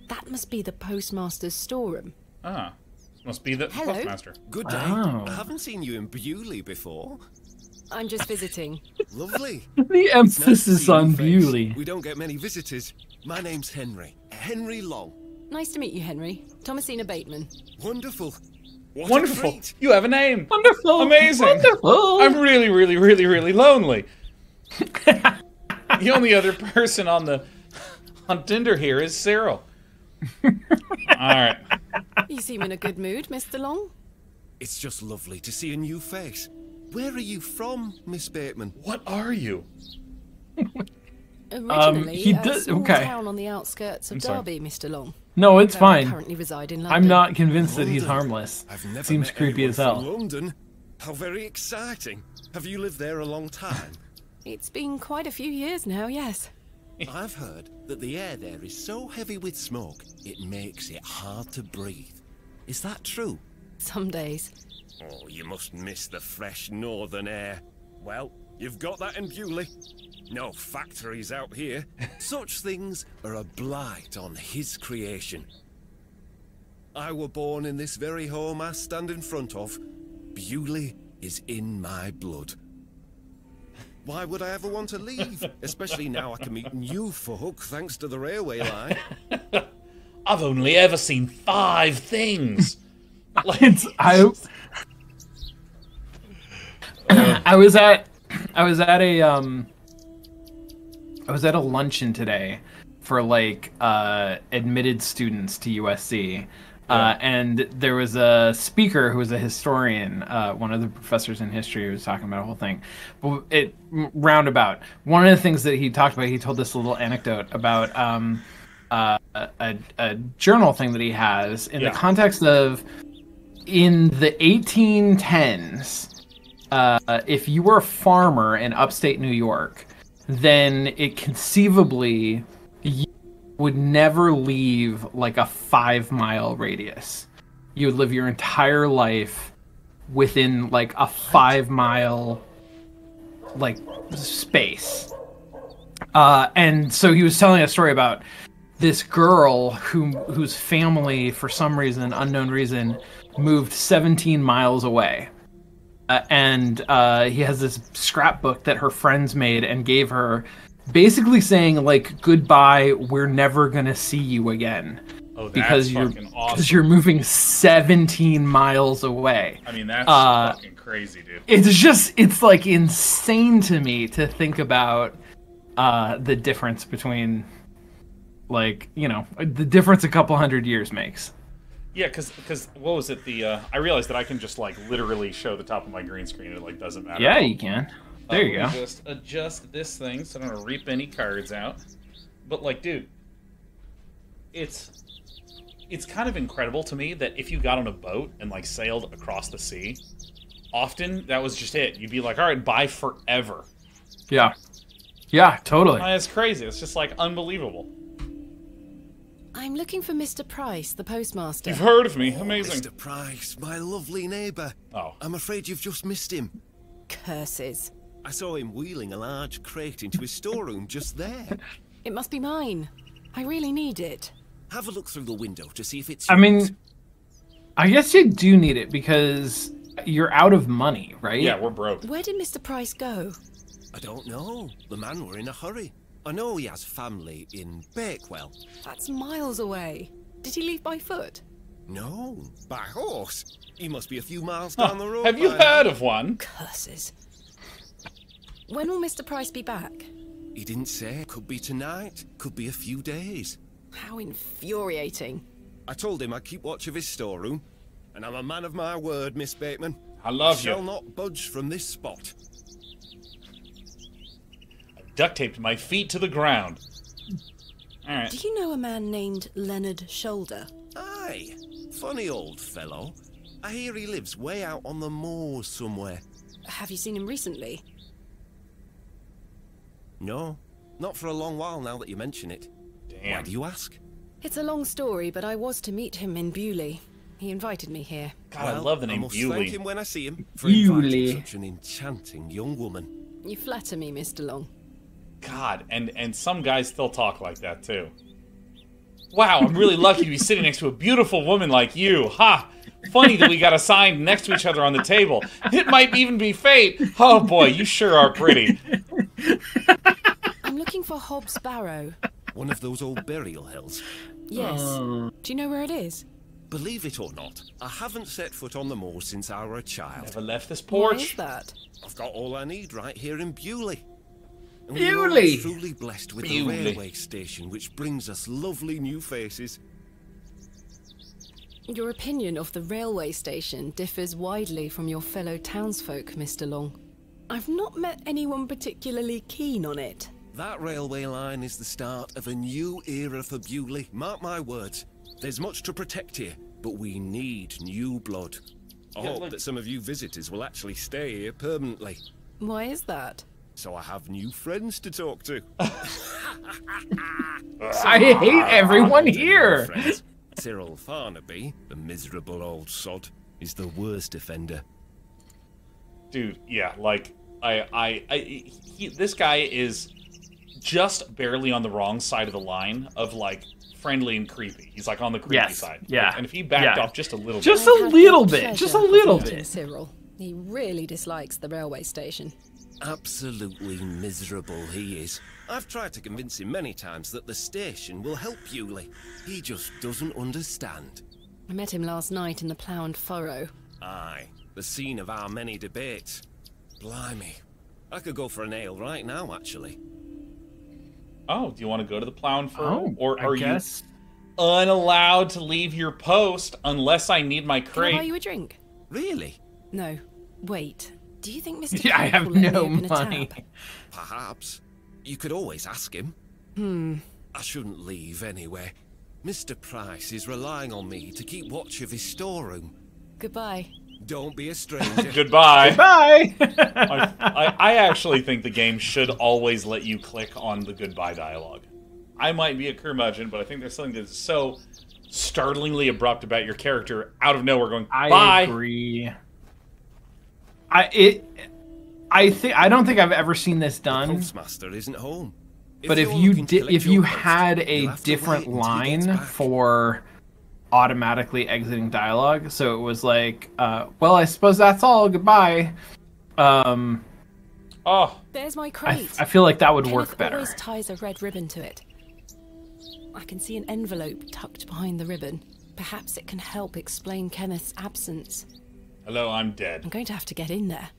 That must be the postmaster's storeroom. Ah, this must be the Hello? postmaster. Good day. Oh. I haven't seen you in Bewley before. I'm just visiting. <laughs> Lovely. The emphasis see is your on face. Bewley. We don't get many visitors. My name's Henry. Henry Long. Nice to meet you, Henry. Thomasina Bateman. Wonderful. What Wonderful. You have a name. Wonderful. Amazing. Wonderful. I'm really, really, really, really lonely. <laughs> the only other person on the on Tinder here is Cyril. <laughs> All right. You seem in a good mood, Mr. Long. It's just lovely to see a new face. Where are you from, Miss Bateman? What are you? Originally, um, he a does- small okay. town on the outskirts of I'm sorry. Derby, Mr. Long. No, it's Though I fine. currently reside in London. I'm not convinced that he's harmless. I've never Seems met creepy anyone as from hell. London. How very exciting. Have you lived there a long time? It's been quite a few years now, yes. I've heard that the air there is so heavy with smoke, it makes it hard to breathe. Is that true? Some days. Oh, you must miss the fresh northern air. Well, you've got that in Bewley. No factories out here. <laughs> Such things are a blight on his creation. I were born in this very home I stand in front of. Bewley is in my blood. Why would I ever want to leave? <laughs> Especially now I can meet new folk thanks to the railway line. <laughs> I've only ever seen five things. It's I. Uh, I was at <clears throat> I was at a um I was at a luncheon today for like uh admitted students to USC. Uh, and there was a speaker who was a historian, uh, one of the professors in history who was talking about a whole thing. But it roundabout. One of the things that he talked about, he told this little anecdote about um, uh, a, a journal thing that he has in Yeah. the context of in the 1810s, uh, if you were a farmer in upstate New York, then it conceivably you would never leave like a five mile radius. You would live your entire life within like a five mile like space. Uh, and so he was telling a story about this girl who whose family for some reason unknown reason moved 17 miles away uh, and uh, he has this scrapbook that her friends made and gave her basically saying like goodbye we're never gonna see you again Oh, that's because you're fucking awesome. because you're moving 17 miles away. I mean, that's Uh, fucking crazy, dude. It's just it's like insane to me to think about uh the difference between like, you know, the difference a couple hundred years makes. Yeah, because because what was it? The uh, I realized that I can just like literally show the top of my green screen. It like doesn't matter. Yeah, you can. There Uh, you go. Just adjust this thing so I don't reap any cards out. But like, dude, it's it's kind of incredible to me that if you got on a boat and like sailed across the sea, often that was just it. You'd be like, all right, bye forever. Yeah. Yeah, totally. Uh, It's crazy. It's just like unbelievable. I'm looking for Mr. Price, the postmaster. You've heard of me. Amazing. Mr. Price, my lovely neighbour. Oh, I'm afraid you've just missed him. Curses. I saw him wheeling a large crate into his storeroom just there. <laughs> It must be mine. I really need it. Have a look through the window to see if it's. I yours. mean I guess you do need it because you're out of money, right? yeah, we're broke. Where did Mr. Price go? I don't know. The man were in a hurry. I know he has family in Bakewell. That's miles away. Did he leave by foot? No, by horse. He must be a few miles Huh, down the road. Have you by now. heard of one? Curses. When will Mr. Price be back? He didn't say. Could be tonight. Could be a few days. How infuriating. I told him I'd keep watch of his storeroom, and I'm a man of my word, Miss Bateman. I love Shall you. not budge from this spot. Duct taped my feet to the ground. All right. Do you know a man named Leonard Shoulder? Aye, funny old fellow. I hear he lives way out on the moors somewhere. Have you seen him recently? No, not for a long while now that you mention it. Why do you ask? It's a long story, but I was to meet him in Bewley. He invited me here. God, I love the name I name must thank him when I see him for inviting Bewley. such an enchanting young woman. You flatter me, Mr. Long. God, and and some guys still talk like that too. Wow, I'm really lucky to be sitting next to a beautiful woman like you. Ha! Funny that we got assigned next to each other on the table. It might even be fate. Oh boy, you sure are pretty. I'm looking for Hob's Barrow. One of those old burial hills. Yes. Uh. Do you know where it is? Believe it or not, I haven't set foot on the moor since I were a child. Never left this Why is porch. that? I've got all I need right here in Bewley. And we're Bewley? truly blessed with Bewley. a railway station which brings us lovely new faces. Your opinion of the railway station differs widely from your fellow townsfolk, Mr. Long. I've not met anyone particularly keen on it. That railway line is the start of a new era for Bewley. Mark my words. There's much to protect here, but we need new blood. I hope that some of you visitors will actually stay here permanently. Why is that? So I have new friends to talk to. <laughs> I hate everyone here. Friends. Cyril Farnaby, the miserable old sod, is the worst offender. Dude, yeah, like I I, I he, this guy is just barely on the wrong side of the line of like friendly and creepy. He's like on the creepy Yes, side. yeah, And if he backed yeah. off just a little Just bit. a I've had little bit, just a little bit. Cyril. He really dislikes the railway station. Absolutely miserable he is. I've tried to convince him many times that the station will help Bewley. He just doesn't understand. I met him last night in the Plough and Furrow. Aye, the scene of our many debates. Blimey. I could go for an ale right now, actually. Oh, do you want to go to the plow and furrow? Oh, or I are guess. you unallowed to leave your post unless I need my crate? Can I buy you a drink? Really? No. Wait. Do you think Mr. <laughs> Yeah, I have will let me no open a money. tab? Perhaps. You could always ask him. Hmm. I shouldn't leave anyway. Mr. Price is relying on me to keep watch of his storeroom. Goodbye. Don't be a <laughs> stranger. Goodbye. Bye. <laughs> I, I, I actually think the game should always let you click on the goodbye dialogue. I might be a curmudgeon, but I think there's something that's so startlingly abrupt about your character out of nowhere going, I bye. agree. I it. I think I don't think I've ever seen this done. Postmaster isn't home. But if you're you did, if you post, had a different wait until he gets line for automatically exiting dialogue, so it was like, uh, well, I suppose that's all. Goodbye. Um, Oh, There's my I, crate. I feel like that would Kenneth work better. always ties a red ribbon to it. I can see an envelope tucked behind the ribbon. Perhaps it can help explain Kenneth's absence. Hello, I'm dead. I'm going to have to get in there.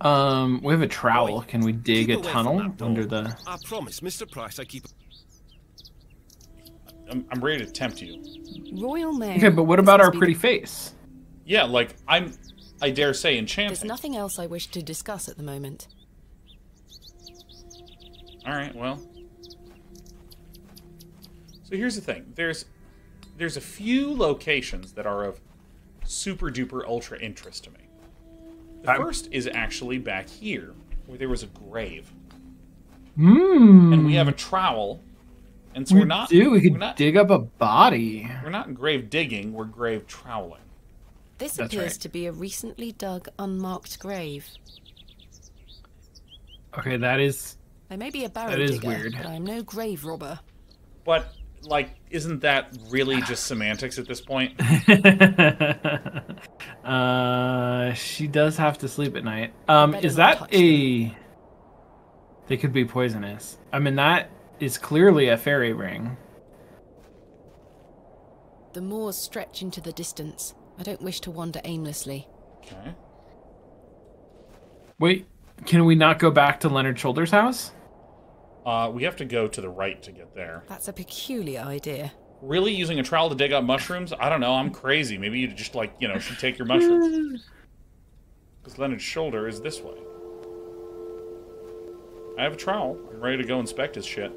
Um, we have a trowel. Can we dig Keep a tunnel under the? I promise, Mr. Price, I keep. I'm, I'm ready to tempt you. Royal Mail. Okay, but what about our pretty the- face? Yeah, like I'm. I dare say enchanted. There's nothing else I wish to discuss at the moment. All right, well. So here's the thing. There's there's a few locations that are of super duper ultra interest to me. The I'm- first is actually back here, where there was a grave, Hmm. and we have a trowel, and so we we're not. do. We could not. dig up a body. We're not grave digging. We're grave troweling. This That's appears right. to be a recently dug, unmarked grave. Okay, that is. I may be a barrow That is digger, weird. but I am no grave robber. But like, isn't that really just semantics at this point? <laughs> uh, she does have to sleep at night. Um, is that touch a? They could be poisonous. I mean, that is clearly a fairy ring. The moors stretch into the distance. I don't wish to wander aimlessly. Okay. Wait, can we not go back to Leonard Shoulder's house? Uh, we have to go to the right to get there. That's a peculiar idea. Really, using a trowel to dig up mushrooms? I don't know. I'm crazy. Maybe you just like you know should take your mushrooms. <laughs> Because Leonard's shoulder is this way. I have a trowel. I'm ready to go inspect his shit.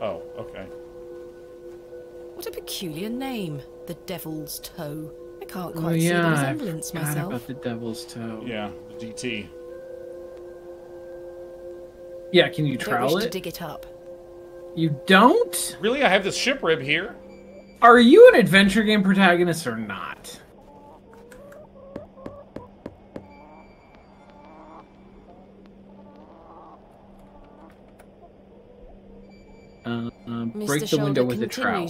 Oh, okay. What a peculiar name. The Devil's Toe. I can't Oh, quite see the resemblance myself. about the devil's toe. Yeah, the DT. Yeah, can you I don't trowel wish to dig it up. You don't? Really, I have this ship rib here. Are you an adventure game protagonist or not? Uh, uh, break the Shoulder window with a trowel.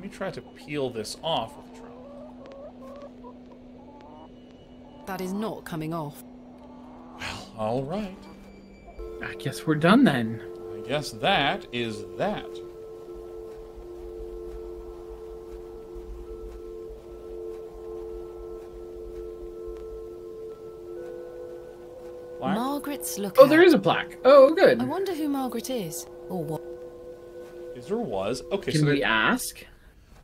Continues to Let me try to peel this off with a trowel. That is not coming off. Well, All right. I guess we're done then. I guess that is that. Black? Margaret's looking. Oh, there is a plaque. Oh, good. I wonder who Margaret is, or what. Is there was? Okay, Can so we there, ask?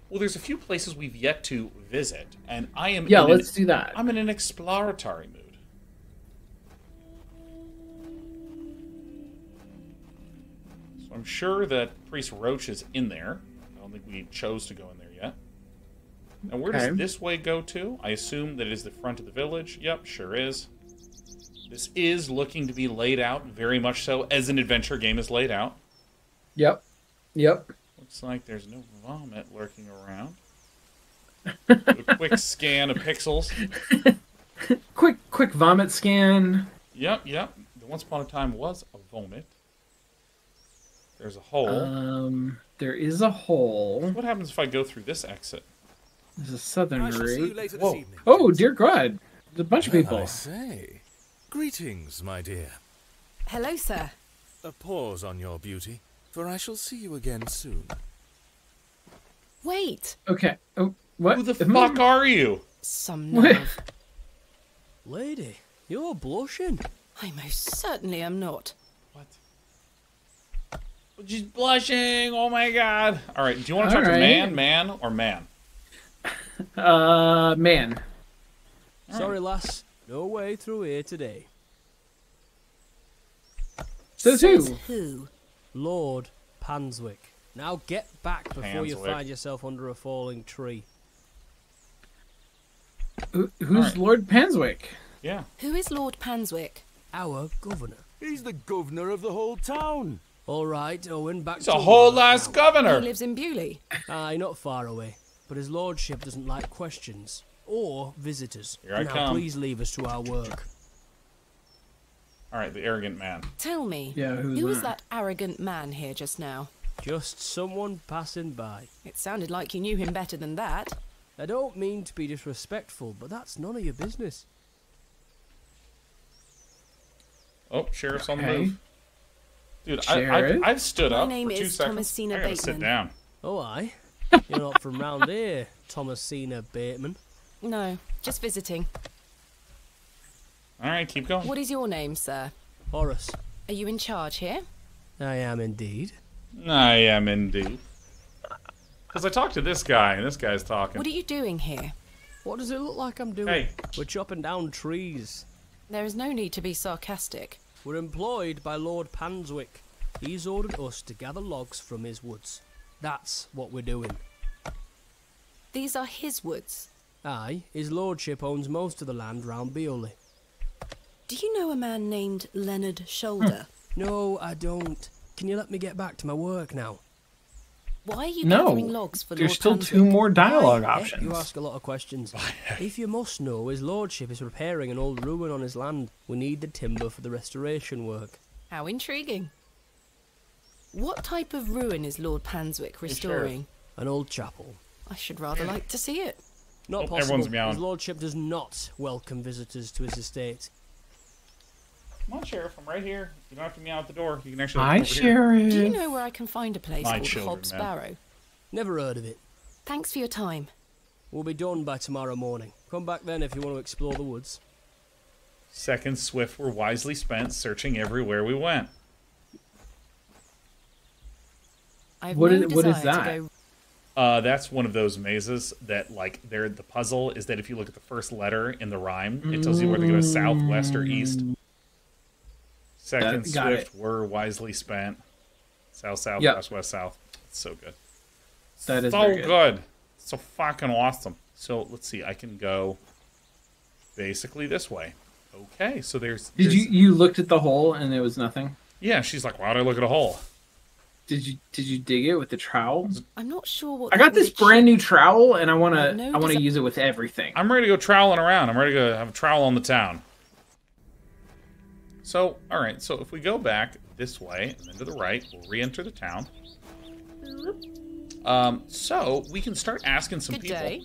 Well, there's a few places we've yet to visit, and I am. Yeah, let's do that. I'm in an exploratory mood. So I'm sure that Priest Roach is in there. I don't think we chose to go in there yet. Now, where Okay. does this way go to? I assume that it is the front of the village. Yep, sure is. This is looking to be laid out very much so as an adventure game is laid out. Yep. Yep. Looks like there's no vomit lurking around. <laughs> a quick scan of pixels. Quick, quick vomit scan. Yep, yep. The once upon a time was a vomit. There's a hole. Um, there is a hole. what happens if I go through this exit? There's a southern I shall see you route. later Whoa. evening. Oh, dear God. There's a bunch of I people. say. Greetings, my dear. Hello, sir. A pause on your beauty, for I shall see you again soon. Wait. Okay. Oh, what? Who the Am fuck I- are you? Some nerve. Lady, you're blushing. I most certainly am not. What? She's blushing. Oh my god. All right. Do you want to talk All to man, man, or man? Uh, man. Sorry, lass. No way through here today. So Says too. who? Lord Panswick. Now get back before you find yourself under a falling tree. Who, who's Alright. Lord Panswick? Yeah. Who is Lord Panswick? Our governor. He's the governor of the whole town. All right, Owen, back It's to a whole work ass now. He governor. lives in Bewley. Aye, not far away. But his lordship doesn't like questions or visitors. Here I now come. please leave us to our work. All right, the arrogant man. Tell me, Yeah, who's who was that? that arrogant man here just now? Just someone passing by. It sounded like you knew him better than that. I don't mean to be disrespectful, but that's none of your business. Oh, sheriff's on the move. Dude, I, Sheriff? I, I've stood My up name for two is seconds. Thomasina I gotta sit Bateman. down. Oh, I? You're not from round here, Thomasina Bateman. No, just visiting. All right, keep going. What is your name, sir? Horace. Are you in charge here? I am indeed. I am indeed. Because I talked to this guy, and this guy's talking. What are you doing here? What does it look like I'm doing? Hey. We're chopping down trees. There is no need to be sarcastic. We're employed by Lord Panswick. He's ordered us to gather logs from his woods. That's what we're doing. These are his woods. Aye, his lordship owns most of the land round Bewley. Do you know a man named Leonard Shoulder? <laughs> No, I don't. Can you let me get back to my work now? Why are you No, gathering logs for There's Lord still Panswick? two more dialogue Eh, options. You ask a lot of questions. <laughs> if you must know, his lordship is repairing an old ruin on his land. We need the timber for the restoration work. How intriguing. What type of ruin is Lord Panswick restoring? An old chapel. I should rather like to see it. Not possible. everyone's. His lordship does not welcome visitors to his estate. Come on, sheriff. I'm right here. You don't have to meow at the door. You can actually. Hi, come over here. Sheriff. Do you know where I can find a place My called children, Hob's man. Barrow? Never heard of it. Thanks for your time. We'll be done by tomorrow morning. Come back then if you want to explore the woods. Seconds swift were wisely spent searching everywhere we went. I have What no is- what is that? go Uh, that's one of those mazes that, like, they're the puzzle is that if you look at the first letter in the rhyme, it tells you where to go south, west, or east. Seconds Uh, got swift were wisely spent. South, south, Yep. west, west, south. It's so good. That is so very good. good. So fucking awesome. So let's see. I can go basically this way. Okay, so there's. Did there's- you you looked at the hole and there was nothing? Yeah, she's like, why'd I look at a hole? Did you did you dig it with the trowel? I'm not sure what I got this achieve. brand new trowel and I want to No I want to use it with everything. I'm ready to go troweling around. I'm ready to go have a trowel on the town. So, all right. So if we go back this way and then to the right, we'll re-enter the town. Um, so we can start asking some Good people day.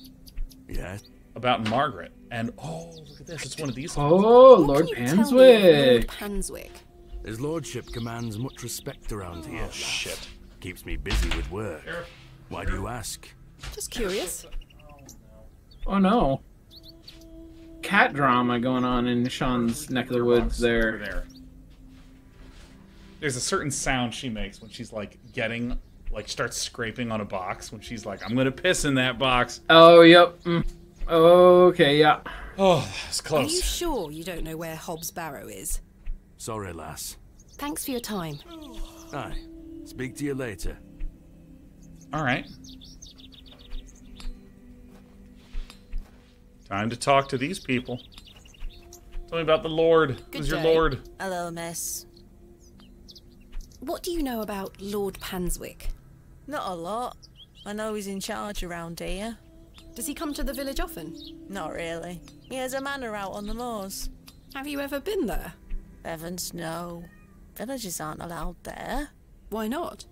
Yes. about Margaret. And oh, look at this! It's one of these. Oh, What Lord can you tell me of Lord Panswick. Panswick? His lordship commands much respect around here. Oh shit! Keeps me busy with work. Why do you ask? Just curious. Oh no. Cat drama going on in Sean's neck of the woods there. there. There's a certain sound she makes when she's like getting, like, starts scraping on a box. When she's like, "I'm gonna piss in that box." Oh, yep. Mm. Okay, yeah. Oh, that's Are you close. sure you don't know where Hob's Barrow is? Sorry, lass. Thanks for your time. Aye. Speak to you later. All right. Time to talk to these people. Tell me about the Lord. Good Who's your day. Lord? Hello, miss. What do you know about Lord Panswick? Not a lot. I know he's in charge around here. Does he come to the village often? Not really. He has a manor out on the moors. Have you ever been there? Heavens, no. Villagers aren't allowed there. Why not?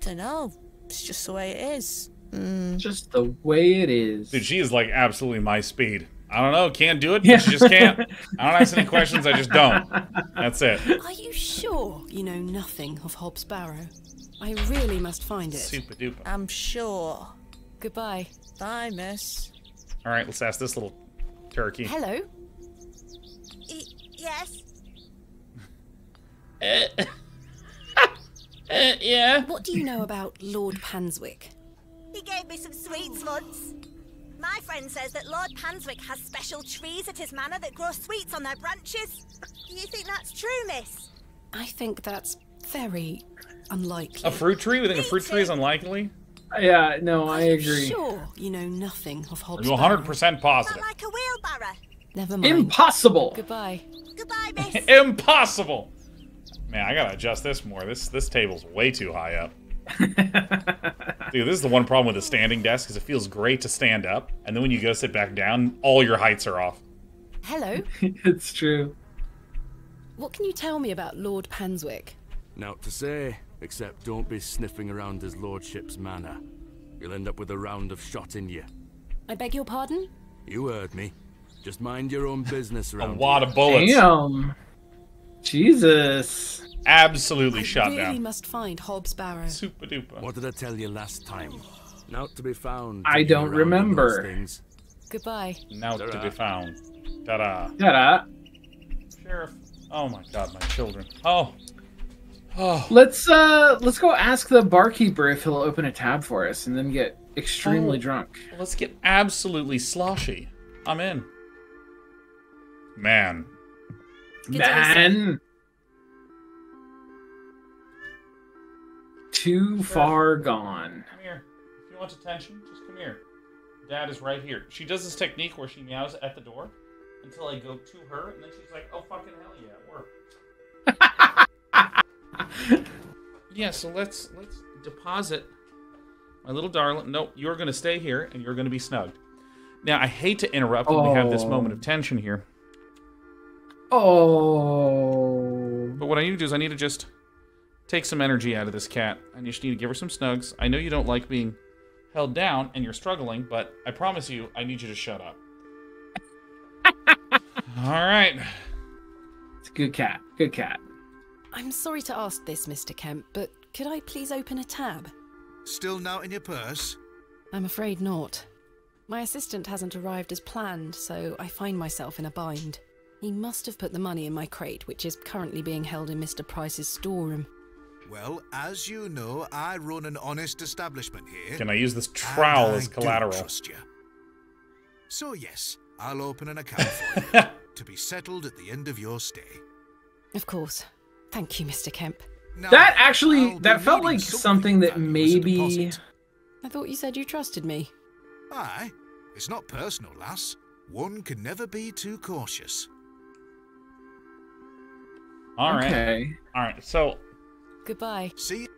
Dunno. It's just the way it is. Just the way it is. Dude, she is like absolutely my speed. I don't know, can't do it. Yeah. She just can't. I don't ask any questions. I just don't. That's it. Are you sure you know nothing of Hob's Barrow? I really must find it. Super duper. I'm sure. Goodbye. Bye, miss. All right, let's ask this little turkey. Hello. yes? <laughs> <laughs> Uh, yeah. What do you know about Lord Panswick? He gave me some sweets once. My friend says that Lord Panswick has special trees at his manor that grow sweets on their branches. Do you think that's true, miss? I think that's very unlikely. A fruit tree? We think a fruit tree is unlikely? Uh, yeah, no, I agree. Sure, you know nothing of Are Hob's you Barrow. 100% positive? Like a wheelbarrow. Never mind. Impossible. Goodbye. Goodbye, miss. <laughs> Impossible. Man, I gotta adjust this more. This this table's way too high up. <laughs> Dude, this is the one problem with a standing desk is it feels great to stand up, and then when you go sit back down, all your heights are off. Hello. <laughs> it's true. What can you tell me about Lord Panswick? Now to say, Except don't be sniffing around his lordship's manor. You'll end up with a round of shot in you. I beg your pardon? You heard me. Just mind your own business <laughs> A around wad here. of bullets. Damn. Jesus. Absolutely I shot really down. must find Hob's Barrow. Super duper. What did I tell you last time? Not to be found. I don't remember. things. Goodbye. Now to be found. Ta-da. Ta-da. Sheriff. Oh my god, my children. Oh. Oh. Let's uh let's go ask the barkeeper if he'll open a tab for us and then get extremely Oh. drunk. Let's get absolutely sloshy. I'm in. Man. Good day. Man. Too far gone. Come here. If you want attention, just come here. Dad is right here. She does this technique where she meows at the door until I go to her, and then she's like, "Oh fucking hell yeah, work." <laughs> yeah. So let's let's deposit my little darling. No, you're gonna stay here, and you're gonna be snugged. Now I hate to interrupt when we have this Oh. moment of tension here, Oh. but what I need to do is I need to just take some energy out of this cat. I just need to give her some snugs. I know you don't like being held down and you're struggling, but I promise you, I need you to shut up. <laughs> All right. It's a good cat. Good cat. I'm sorry to ask this, Mr. Kemp, but could I please open a tab? Still not in your purse? I'm afraid not. My assistant hasn't arrived as planned, so I find myself in a bind. He must have put the money in my crate, which is currently being held in Mr. Price's storeroom. Well, as you know, I run an honest establishment here. Can I use this trowel and I as do collateral? trust you. So yes, I'll open an account for you <laughs> to be settled at the end of your stay. Of course. Thank you, Mr. Kemp. Now, That actually I'll that felt like something something that valuable as a maybe. I thought you said you trusted me. Aye, it's not personal, lass. One can never be too cautious. All right. Okay. All right. So Goodbye. See,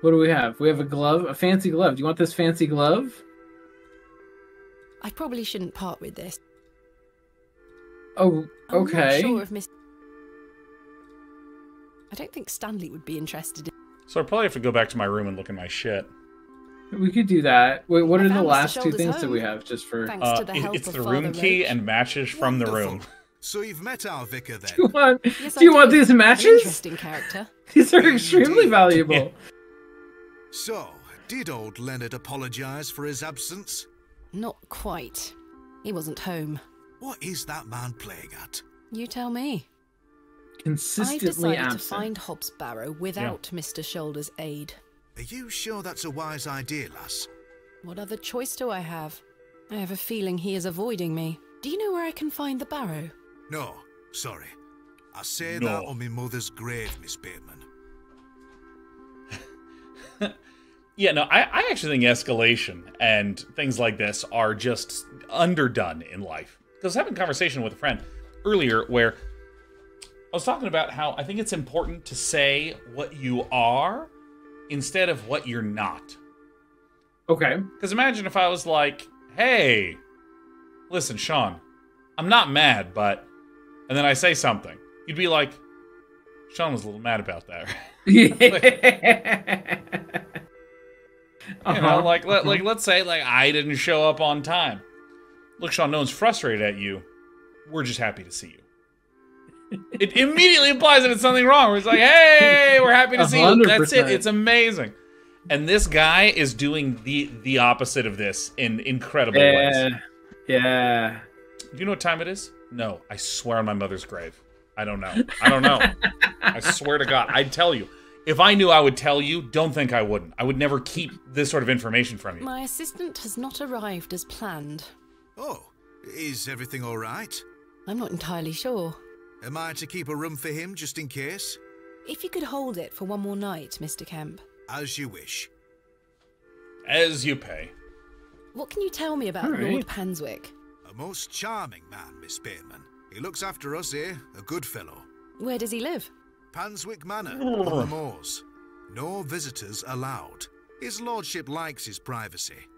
What do we have? We have a glove, a fancy glove. Do you want this fancy glove? I probably shouldn't part with this. Oh, okay. I'm okay. not sure if Miss. I don't think Stanley would be interested in. so I probably have to go back to my room and look in my shit. We could do that. Wait, what I are the found Mr. last two Shoulders things that we have just for Thanks Uh, to the help it's of the Father room key Roach. and matches from the room. So you've met our vicar then? <laughs> Do you want, Yes, do I you want these matches? interesting character. <laughs> These are extremely Indeed. valuable. <laughs> So, did old Leonard apologise for his absence? Not quite. He wasn't home. What is that man playing at? You tell me. Consistently I've decided absent. to find Hob's Barrow without Mr. Shoulder's aid. Are you sure that's a wise idea, lass? What other choice do I have? I have a feeling he is avoiding me. Do you know where I can find the barrow? No, sorry. I say No. that on my mother's grave, Miss Bateman. <laughs> Yeah, no, I, I actually think escalation and things like this are just underdone in life. Because I was having a conversation with a friend earlier where I was talking about how I think it's important to say what you are instead of what you're not. Okay. Because imagine if I was like, hey, listen, Sean, I'm not mad, but. And then I say something. You'd be like, Sean was a little mad about that. <laughs> Yeah. <laughs> You know, like let, like let's say like I didn't show up on time. Look, Sean, no one's frustrated at you. We're just happy to see you. <laughs> It immediately implies that it's something wrong. It's like, hey, we're happy to see you. That's it. It's amazing. And this guy is doing the the opposite of this in incredible ways. yeah. Yeah. Do you know what time it is? No, I swear on my mother's grave. I don't know. I don't know. I swear to God, I'd tell you. If I knew I would tell you, don't think I wouldn't. I would never keep this sort of information from you. My assistant has not arrived as planned. Oh, is everything all right? I'm not entirely sure. Am I to keep a room for him just in case? If you could hold it for one more night, Mr. Kemp. As you wish. As you pay. What can you tell me about All right. Lord Panswick? A most charming man, Miss Bateman. He looks after us here, a good fellow. Where does he live? Panswick Manor, on the moors. No visitors allowed. His lordship likes his privacy.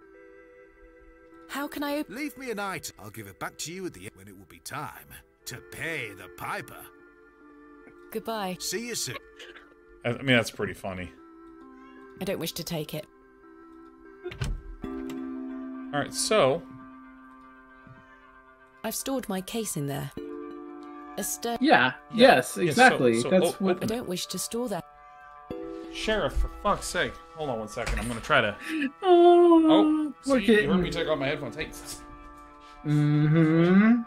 How can I open? Leave me an item. I'll give it back to you at the end when it will be time to pay the piper. Goodbye. See you soon. I I mean, that's pretty funny. I don't wish to take it. All right, so I've stored my case in there. A stir. Yeah. Yes. Yeah, so- Exactly. so- That's oh, what. I don't wish to store that. sheriff, for fuck's sake, hold on one second. I'm gonna try to. Oh, Oh, see, look you heard me take off my headphones. Hey, Mm-hmm.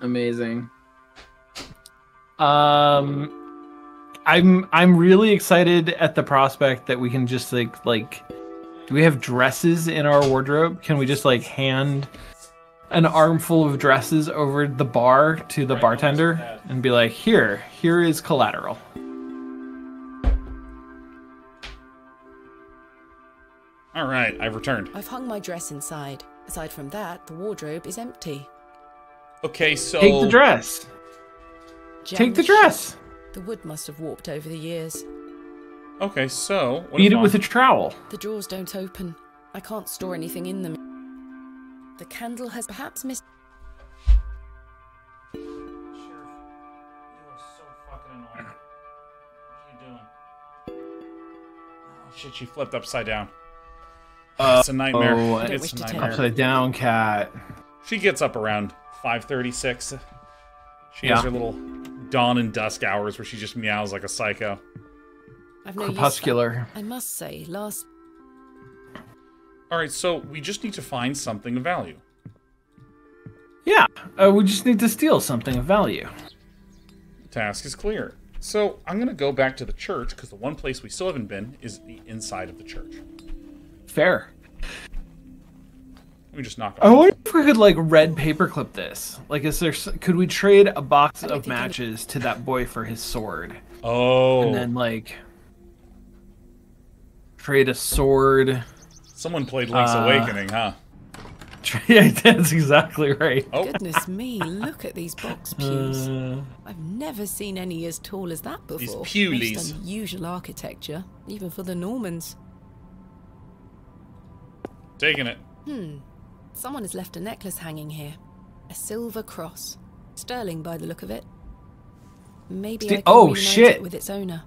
Amazing. Um, I'm I'm really excited at the prospect that we can just like like, do we have dresses in our wardrobe? Can we just like hand an armful of dresses over the bar to the bartender and be like, here, here is collateral. All right, I've returned. I've hung my dress inside. Aside from that, the wardrobe is empty. Okay, so Take the dress. Take the dress. The wood must have warped over the years. Okay, so what Beat if it with a I'm- trowel. The drawers don't open. I can't store anything in them. The candle has perhaps missed. You are so fucking annoying. What are you doing? Oh shit, she flipped upside down. Uh, it's a nightmare. Oh, it's a nightmare. upside down cat. She gets up around 5:36. She Yeah. has her little dawn and dusk hours where she just meows like a psycho. I've no use for- Crepuscular. I must say, last All right, so we just need to find something of value. Yeah, uh, we just need to steal something of value. Task is clear. So I'm gonna go back to the church because the one place we still haven't been is the inside of the church. Fair. Let me just knock I wonder if we could like red paperclip this. Like, is there? Could we trade a box of matches to that boy for his sword? Oh. And then like trade a sword. Someone played Link's Uh, Awakening, huh? <laughs> yeah, that's exactly right. Oh. goodness me, look at these box <laughs> pews. Uh, I've never seen any as tall as that before. These pewlies. Unusual architecture, even for the Normans. Taking it. Hmm. Someone has left a necklace hanging here. A silver cross. Sterling by the look of it. Maybe Sti- I can oh, shit. it with its owner.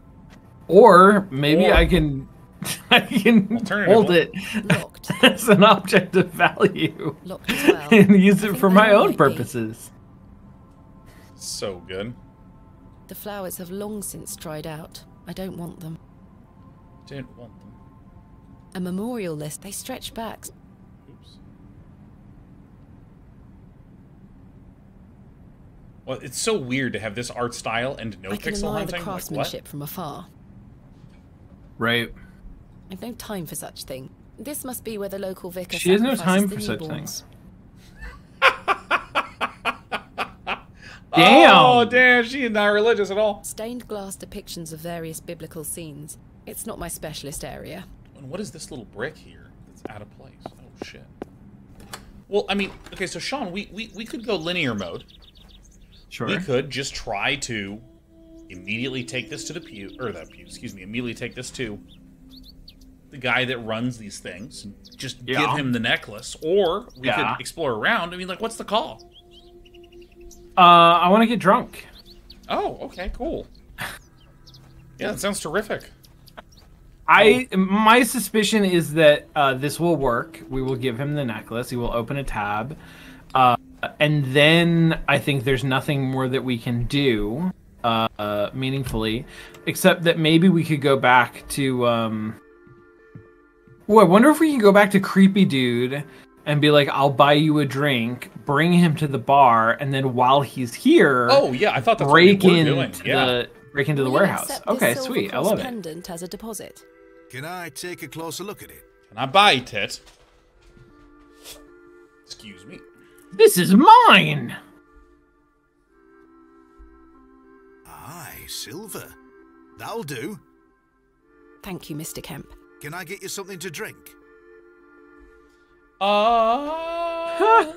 or maybe Or- I can. <laughs> I can hold it <laughs> as an object of value Locked as well. <laughs> and use it for my own might be. purposes. So good. The flowers have long since dried out. I don't want them. Don't want them. A memorial list, they stretch back. Oops. Well, it's so weird to have this art style and no I can pixel admire hunting. the Like, craftsmanship from afar. Right. I've no time for such thing. This must be where the local vicar She has no time for such things. Damn. Oh, damn, she is not religious at all. Stained glass depictions of various biblical scenes. It's not my specialist area. And what is this little brick here that's out of place? Oh shit. Well, I mean, okay, so Sean, we we, we could go linear mode. Sure. We could just try to immediately take this to the pew or the pew, excuse me, immediately take this to the guy that runs these things and just Yeah. give him the necklace. Or we Yeah. could explore around. I mean, like what's the call? Uh, I want to get drunk. Oh, okay, cool. Yeah, that sounds terrific. I my suspicion is that uh, this will work. We will give him the necklace. He will open a tab, uh, and then I think there's nothing more that we can do uh, uh, meaningfully, except that maybe we could go back to. Um... Oh, I wonder if we can go back to creepy dude and be like, "I'll buy you a drink." Bring him to the bar, and then while he's here, Oh yeah, I thought that's what we break were into doing. Yeah. the break into the Will you warehouse. Okay, sweet. I cross love it. as a deposit. Can I take a closer look at it? Can I buy it? Excuse me. This is mine. Aye, silver. That'll do. Thank you, Mr. Kemp. Can I get you something to drink? Uh,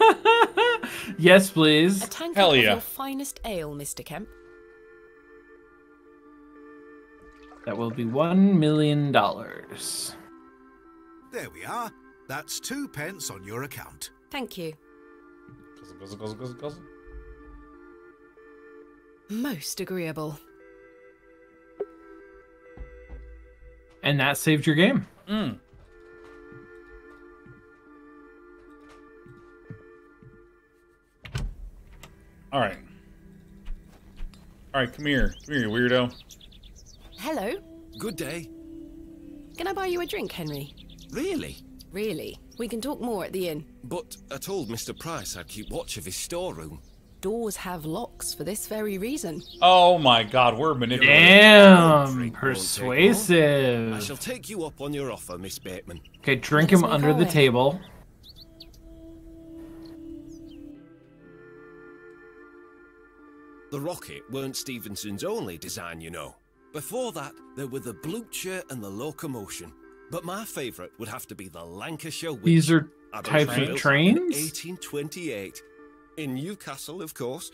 <laughs> yes, please. A tankard Hell of yeah. your finest ale, Mr. Kemp. That will be one million dollars. There we are. That's two pence on your account. Thank you. Most agreeable. And that saved your game. Mm. All right. All right, come here. Come here, you weirdo. Hello. Good day. Can I buy you a drink, Henry? Really? Really? We can talk more at the inn. But I told Mr. Price I'd keep watch of his storeroom. Doors have locks for this very reason. Oh my god, we're manipulating. Damn, persuasive. I persuasive. shall take you up on your offer, Miss Bateman. Okay, drink him Let's make under the way. table. The rocket weren't Stephenson's only design, you know. Before that, there were the Blucher and the Locomotion. But my favourite would have to be the Lancashire Witch. These are I types of trains? 1828. In Newcastle, of course.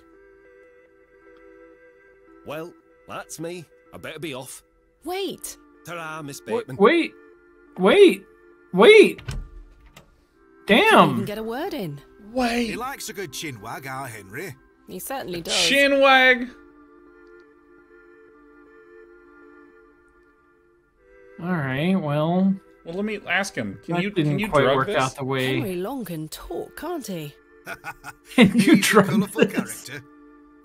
Well, that's me. I better be off. Wait. Ta-ra, Miss Bateman. wait, wait, wait. Damn. get a word in. Wait. He likes a good chinwag, our Henry. He certainly does. Shinwag. All right. Well, Well, let me ask him. Can that you didn't can you quite drug work this? out the way. Henry Long can talk, can't he? Can <laughs> you He's a drug colourful this? character.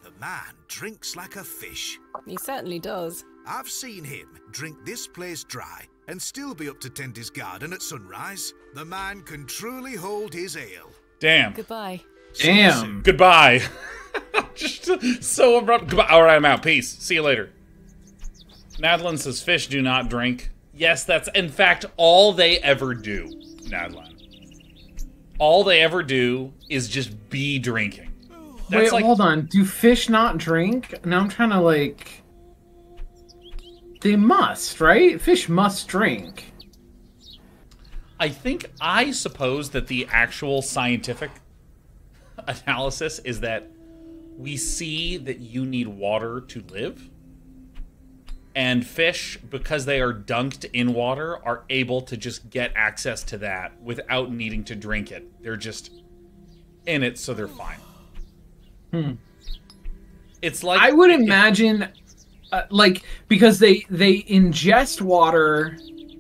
The man drinks like a fish. He certainly does. I've seen him drink this place dry and still be up to tend his garden at sunrise. The man can truly hold his ale. Damn. Goodbye. Damn. <laughs> Goodbye. <laughs> Just so abrupt. Goodbye. All right, I'm out. Peace. See you later. Nadlin says fish do not drink. Yes, that's in fact all they ever do. Nadlin. All they ever do is just be drinking. That's Wait, like hold on. Do fish not drink? Now I'm trying to like. They must, right? Fish must drink. I think I suppose that the actual scientific <laughs> analysis is that we see that you need water to live. And fish, because they are dunked in water, are able to just get access to that without needing to drink it. They're just in it, so they're fine. Hmm. It's like I would imagine, uh, like, because they they ingest water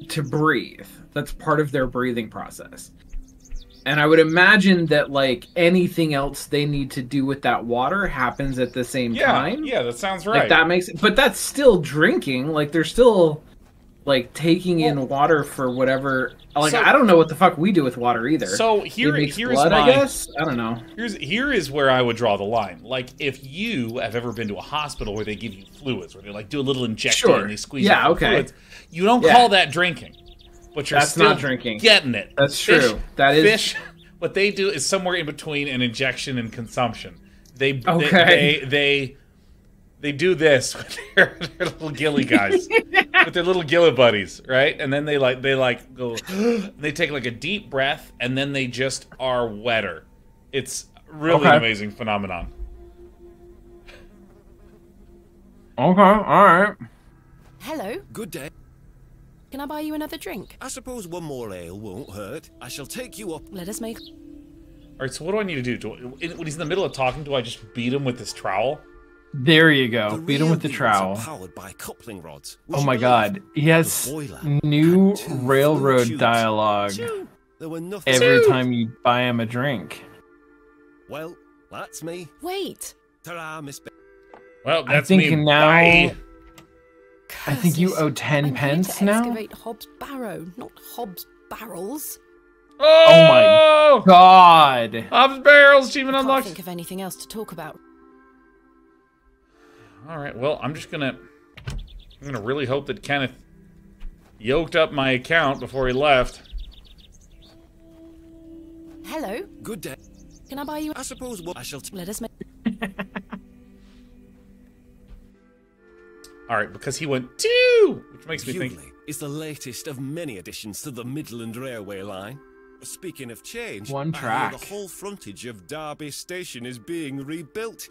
to breathe. That's part of their breathing process. And I would imagine that like anything else they need to do with that water happens at the same yeah, time. yeah, that sounds Like right. that makes but that's still drinking. Like they're still like taking in water for whatever like So- I don't know what the fuck we do with water either. So here- here's blood, my- I guess. I don't know. Here's here is where I would draw the line. Like if you have ever been to a hospital where they give you fluids, where they like do a little injection Sure. and they squeeze Yeah, out okay. fluids, you don't Yeah. call that drinking. But you're That's still not drinking. Getting it. That's Fish- true. That is- fish. What they do is somewhere in between an injection and consumption. They they- Okay. they they, they do this <laughs> with their, their little gilly guys, <laughs> with their little gilly buddies, right? And then they like they like go, <gasps> they take like a deep breath, and then they just are wetter. It's really Okay. an amazing phenomenon. Okay, all right. Hello. Good day. Can I buy you another drink? I suppose one more ale won't hurt. I shall take you up. Let us make. All right, so what do I need to do? do I, when he's in the middle of talking, do I just beat him with this trowel? There you go. The Beat him with the trowel. Powered by coupling rods. Oh my god. believe? He has new had two fluid railroad tubes. dialogue Two. There were nothing. every time you buy him a drink. Well, that's me. Wait. Ta-ra, Miss. Ba- Well, I that's think me. now Bye. I think you owe 10 I'm pence here to now? excavate Hob's Barrow, not Hobbs barrels. Oh, my oh! god. Hobbs barrels, achievement Can't think of anything else to talk about. All right, well, I'm just gonna, I'm gonna really hope that Kenneth yoked up my account before he left. Hello. Good day. Can I buy you? I suppose what I shall. T- Let us make. <laughs> All right, because he went two, which makes me think. Is the latest of many additions to the Midland Railway line. Speaking of change, One track. the whole frontage of Derby Station is being rebuilt.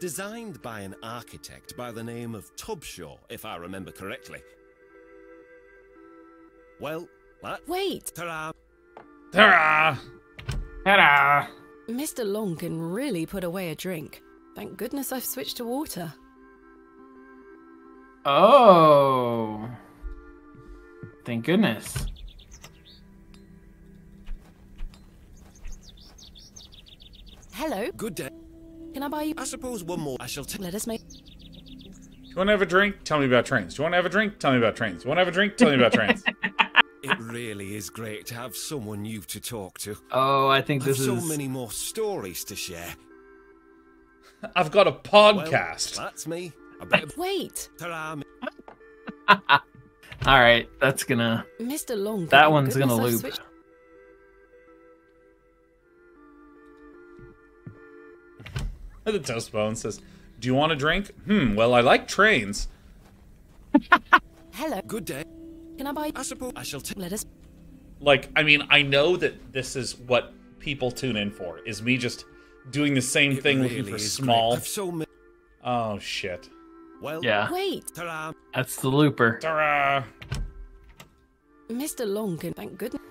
Designed by an architect by the name of Trubshaw, if I remember correctly. Well, that. Wait. Ta-ra! Ta-ra! Ta-da! Mr. Long can really put away a drink. Thank goodness I've switched to water. Oh. Thank goodness. Hello. Good day. Can I buy you? I suppose one more I shall take. Let us make. Do you want to have a drink? Tell me about trains. Do you want to have a drink? Tell me about trains. Do you want to have a drink? Tell me about trains. <laughs> It really is great to have someone new to talk to. Oh, I think this I've so many more stories to share. I've got a podcast. Well, that's me. I Wait, <laughs> All right, that's gonna. Mr. Long. That thank one's gonna loop. switched- <laughs> the toast bone says, "Do you want a drink? Hmm. Well, I like trains. <laughs> Hello. Good day. Can I buy? I suppose I shall take. Let us. Like, I mean, I know that this is what people tune in for. Is me just doing the same It thing really looking for small. So many. Oh shit. Well, Yeah, Wait, ta-ra. that's the looper. Ta-ra. Mr. Long. can- Thank goodness.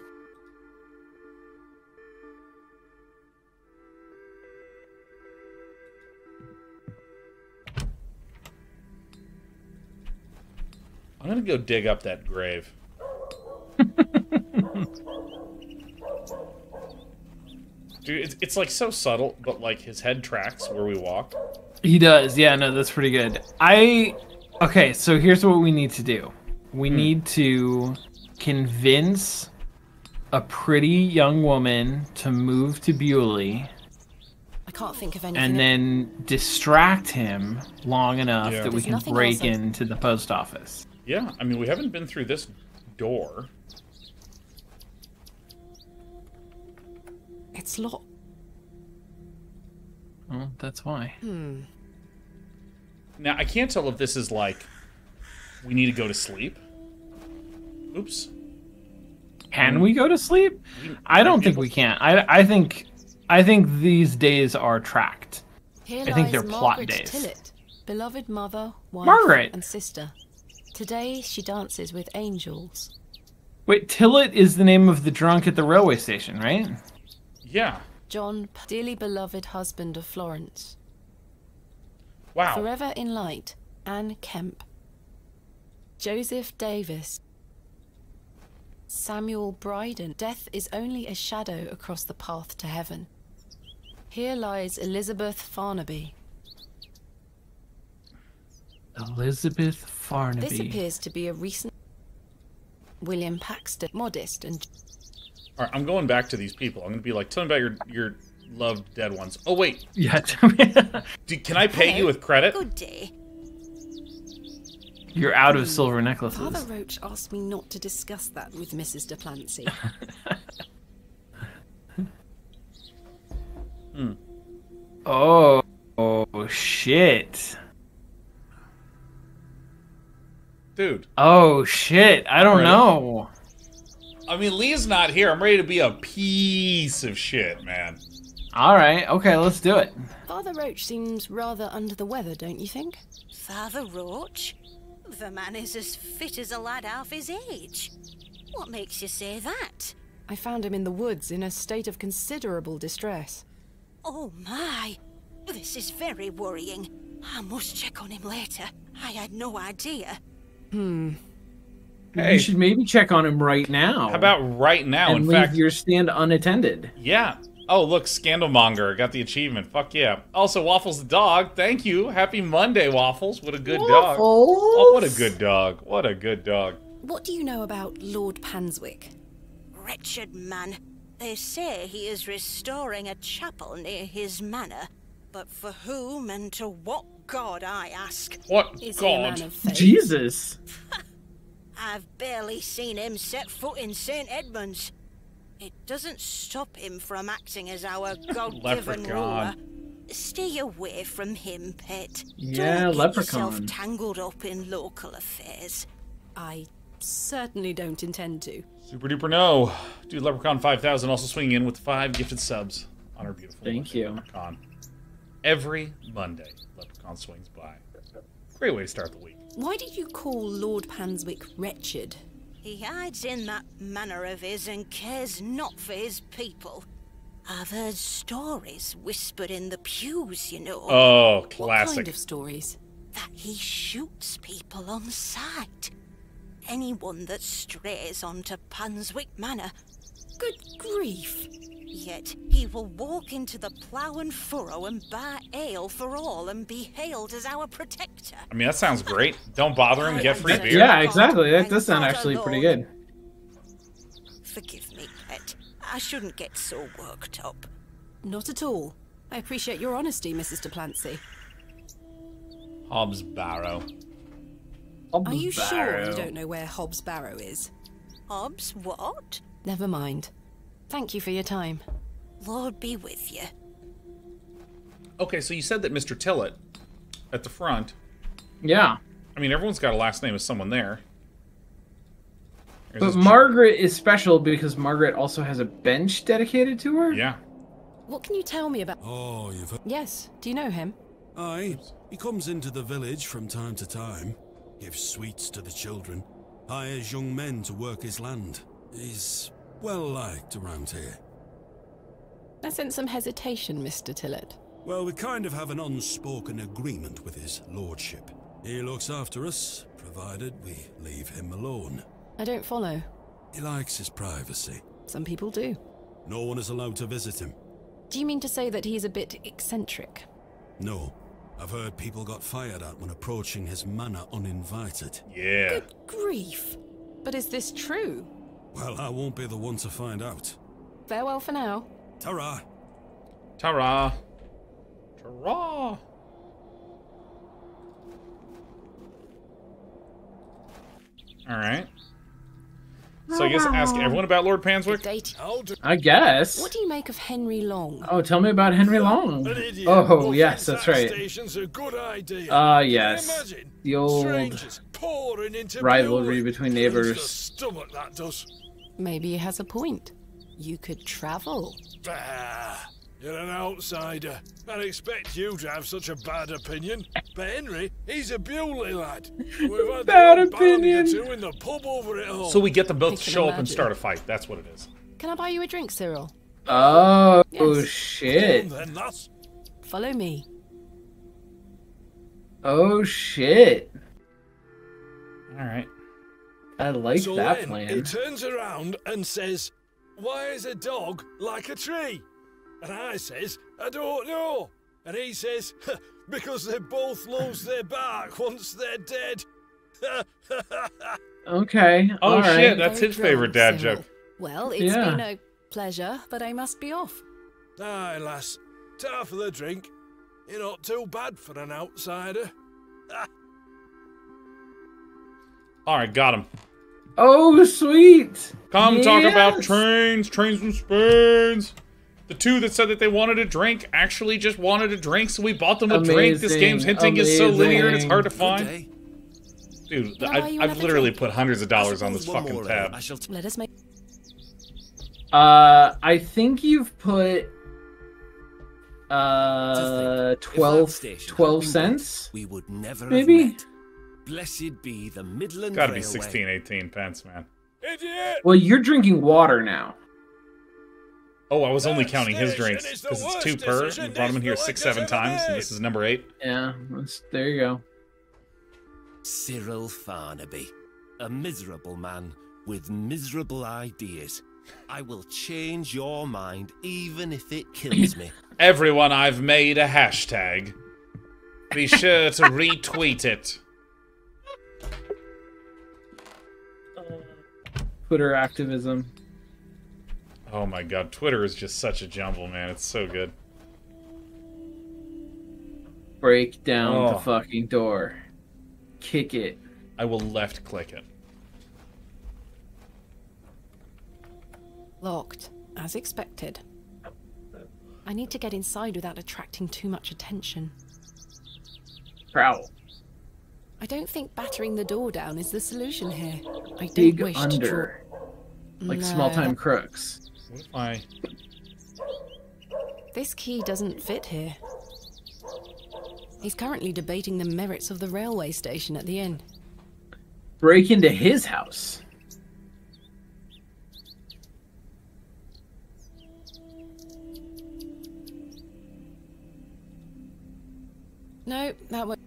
I'm gonna go dig up that grave. <laughs> Dude, it's, it's like so subtle, but like his head tracks where we walk. He does. Yeah, no, that's pretty good. I Okay, so here's what we need to do. We Hmm. need to convince a pretty young woman to move to Bewley I can't think of anything. and then distract him long enough Yeah. that we can break else into the post office. Yeah, I mean we haven't been through this door. It's locked. Well, that's why. Hmm. Now I can't tell if this is like we need to go to sleep. Oops. Can we go to sleep? I don't think we can. I I think I think these days are tracked. Here I think they're plot Margaret days. Tillett, beloved mother, wife, Margaret! and sister. Today she dances with angels. Wait, Tillet is the name of the drunk at the railway station, right? Yeah. John, dearly beloved husband of Florence. Wow. Forever in light, Anne Kemp. Joseph Davis. Samuel Bryden. Death is only a shadow across the path to heaven. Here lies Elizabeth Farnaby. Elizabeth Farnaby. This appears to be a recent. William Paxton, modest and All right, I'm going back to these people. I'm gonna be like, tell me about your your loved dead ones. Oh wait, Yeah. <laughs> Do, can I pay you with credit? Good day. You're out of silver necklaces. Father Roach asked me not to discuss that with Mrs. de Plancy. Oh, <laughs> oh shit. Dude. Oh shit. I don't know. I mean, Leigh's not here. I'm ready to be a piece of shit, man. All right. Okay, let's do it. Father Roach seems rather under the weather, don't you think? Father Roach? The man is as fit as a lad half his age. What makes you say that? I found him in the woods in a state of considerable distress. Oh my! This is very worrying. I must check on him later. I had no idea. Hmm. Hey. You should maybe check on him right now. How about right now? and In leave fact, your stand unattended. yeah. Oh, look, Scandalmonger got the achievement. Fuck yeah. Also, Waffles the dog. Thank you. Happy Monday, Waffles. What a good dog. Oh, what a good dog. What a good dog. What do you know about Lord Panswick? Wretched man. They say he is restoring a chapel near his manor. But for whom and to what god, I ask? What Is he a man god? Jesus. <laughs> I've barely seen him set foot in St. Edmunds. It doesn't stop him from acting as our <laughs> god-given ruler. Stay away from him, pet. Yeah, Don't get yourself tangled up in local affairs. I certainly don't intend to. Super duper no. Dude, Leprechaun 5000 also swinging in with five gifted subs on our beautiful Thank Monday you. Leprechaun. Every Monday, Leprechaun swings by. Great way to start the week. Why did you call Lord Panswick wretched? He hides in that manner of his and cares not for his people. I've heard stories whispered in the pews, you know. Oh, classic. What classic. kind of stories? that he shoots people on sight. Anyone that strays onto Panswick Manor. Good grief. Yet he will walk into the plough and furrow and buy ale for all and be hailed as our protector. I mean, that sounds great. Don't bother him. Get free beer. Yeah, exactly. That does sound actually pretty good. Forgive me, pet. I shouldn't get so worked up. Not at all. I appreciate your honesty, Mrs. de Plancy. Hob's Barrow. Are you sure you don't know where Hob's Barrow is? Hobbs what? Never mind. Thank you for your time. Lord be with you. Okay, so you said that Mr. Tillett at the front. Yeah. I mean, everyone's got a last name of someone there. There's But Margaret is special because Margaret also has a bench dedicated to her. Yeah. What can you tell me about? Oh, you've heard. Yes. Do you know him? Aye, he comes into the village from time to time, gives sweets to the children, hires young men to work his land. He's well liked around here. I sense some hesitation, Mr. Tillett. Well, we kind of have an unspoken agreement with his lordship. He looks after us, provided we leave him alone. I don't follow. He likes his privacy. Some people do. No one is allowed to visit him. Do you mean to say that he's a bit eccentric? No. I've heard people got fired at when approaching his manor uninvited. Yeah. Good grief. But is this true? Well, I won't be the one to find out. Farewell for now. Ta-ra! Ta-ra. Ta-ra. All right. So I guess ask everyone about Lord Panswick. Date. I guess. What do you make of Henry Long? Oh, tell me about Henry Long. An idiot. Oh, yes, that's right. Station's a good idea. Ah, Can you yes. The old Strangers pouring into rivalry between neighbors. Stomach that does. Maybe he has a point. You could travel. Bah, you're an outsider. I'd expect you to have such a bad opinion. But Henry, he's a Bewley lad. We've had <laughs> Bad the or opinion. two in the pub over it all. So we get them both to can show up and start a fight. That's what it is. Can I buy you a drink, Cyril? Oh Yes. shit. Then, lass. Follow me. Oh shit. All right. I like so that then plan. he turns around and says, Why is a dog like a tree? And I says, I don't know. And he says, Because they both lose <laughs> their bark once they're dead. <laughs> Okay. Oh all shit, right. that's Very his favorite dad Cyril. joke. Well, it's Yeah. been a pleasure, but I must be off. Aye, lass. Ta for the drink. You're not too bad for an outsider. <laughs> All right, got him. Oh sweet. Come talk about trains, trains and spoons. The two that said that they wanted a drink actually just wanted a drink, so we bought them a drink. This game's hinting is so linear and it's hard to find. Dude, Can I buy I've, you I've another literally drink? put hundreds of dollars on this fucking more tab. I shall t- Let us make. Uh, I think you've put uh To 12, that station had 12 cents. We would never Maybe? Have met. Blessed be the Midland Gotta be Railway. 16, 18 pence, man. Idiot! Well, you're drinking water now. Oh, I was only That counting his station drinks because it's two per. decision We brought him in here six, seven times, and this is number eight. Yeah, there you go. Cyril Farnaby, a miserable man with miserable ideas. I will change your mind even if it kills me. <laughs> Everyone, I've made a hashtag. Be sure to <laughs> retweet it. Twitter activism. Oh my god, Twitter is just such a jumble, man. It's so good. Break down Oh. the fucking door. Kick it. I will left click it. Locked, as expected. I need to get inside without attracting too much attention. Prowl. I don't think battering the door down is the solution here. I don't Dig wish to under. draw. Like No, small time crooks. What if I. This key doesn't fit here. He's currently debating the merits of the railway station at the inn. Break into his house. No, that was.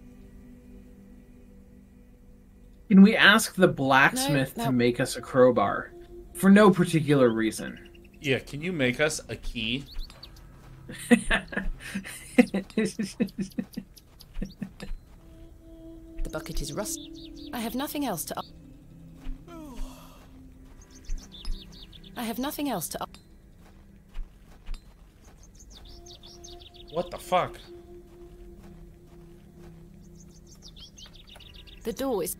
Can we ask the blacksmith No, to make us a crowbar? For no particular reason. Yeah, can you make us a key? The bucket is rust. I have nothing else to. I have nothing else to. What the fuck? The door is.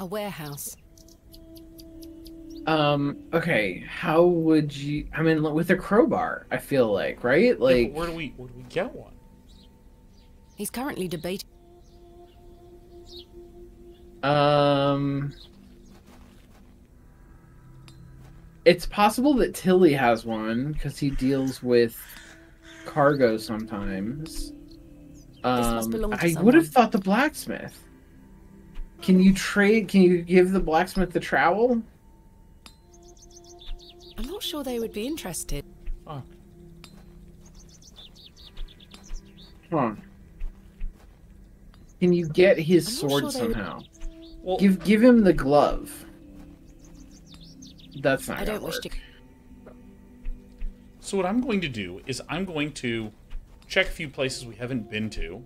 A warehouse. Um, okay, how would you I mean with a crowbar, I feel like, right? Yeah, Like where do we where do we get one? He's currently debating. um It's possible that Tilly has one because he deals with cargo sometimes. must Um, belong to I would have thought the blacksmith. Can you trade? Can you give the blacksmith the trowel? I'm not sure they would be interested. Fuck. Huh. Can you get his I'm not sword sure they would- somehow? Well, Give give him the glove. That's not I gonna don't wish work. to. so what I'm going to do is I'm going to check a few places we haven't been to.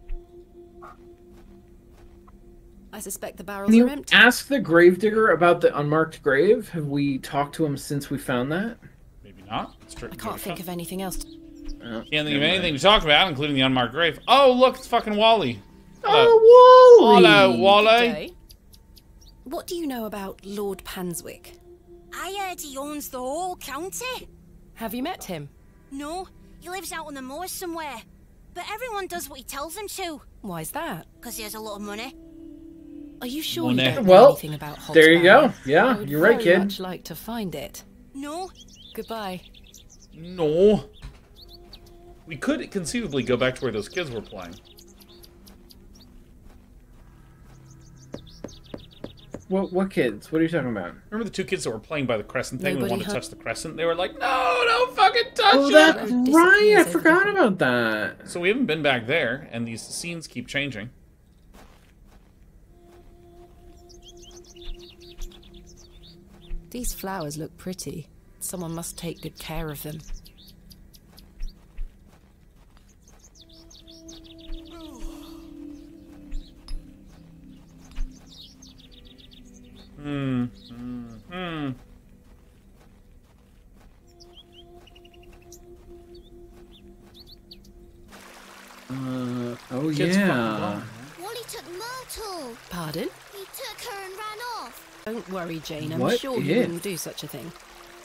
I suspect the barrels Can you are empty. ask the gravedigger about the unmarked grave? Have we talked to him since we found that? Maybe not. Let's I can't think of anything else. To... Oh, Can't think of anything to talk about, including the unmarked grave. Oh, look, it's fucking Wally. Oh, Wally! Hello, Wally. Day. What do you know about Lord Panswick? I heard he owns the whole county. Have you met him? No, he lives out on the moors somewhere. But everyone does what he tells them to, Why's that? because he has a lot of money. Are you sure you don't know Well, anything about Hob's there you go. Yeah, you're right, very kid. much like to find it. No, Goodbye. No. We could conceivably go back to where those kids were playing. What what kids? What are you talking about? Remember the two kids that were playing by the crescent thing? We Nobody wanted to touch the crescent. They were like, "No, don't fucking touch Oh, it!" that's right. I forgot about that. So we haven't been back there, and these scenes keep changing. These flowers look pretty. Someone must take good care of them. Hmm. Hmm. Hmm. Uh, oh Kids yeah. Wally took Myrtle. Pardon? He took her and ran off. Don't worry, Jane. I'm What sure he if? wouldn't do such a thing.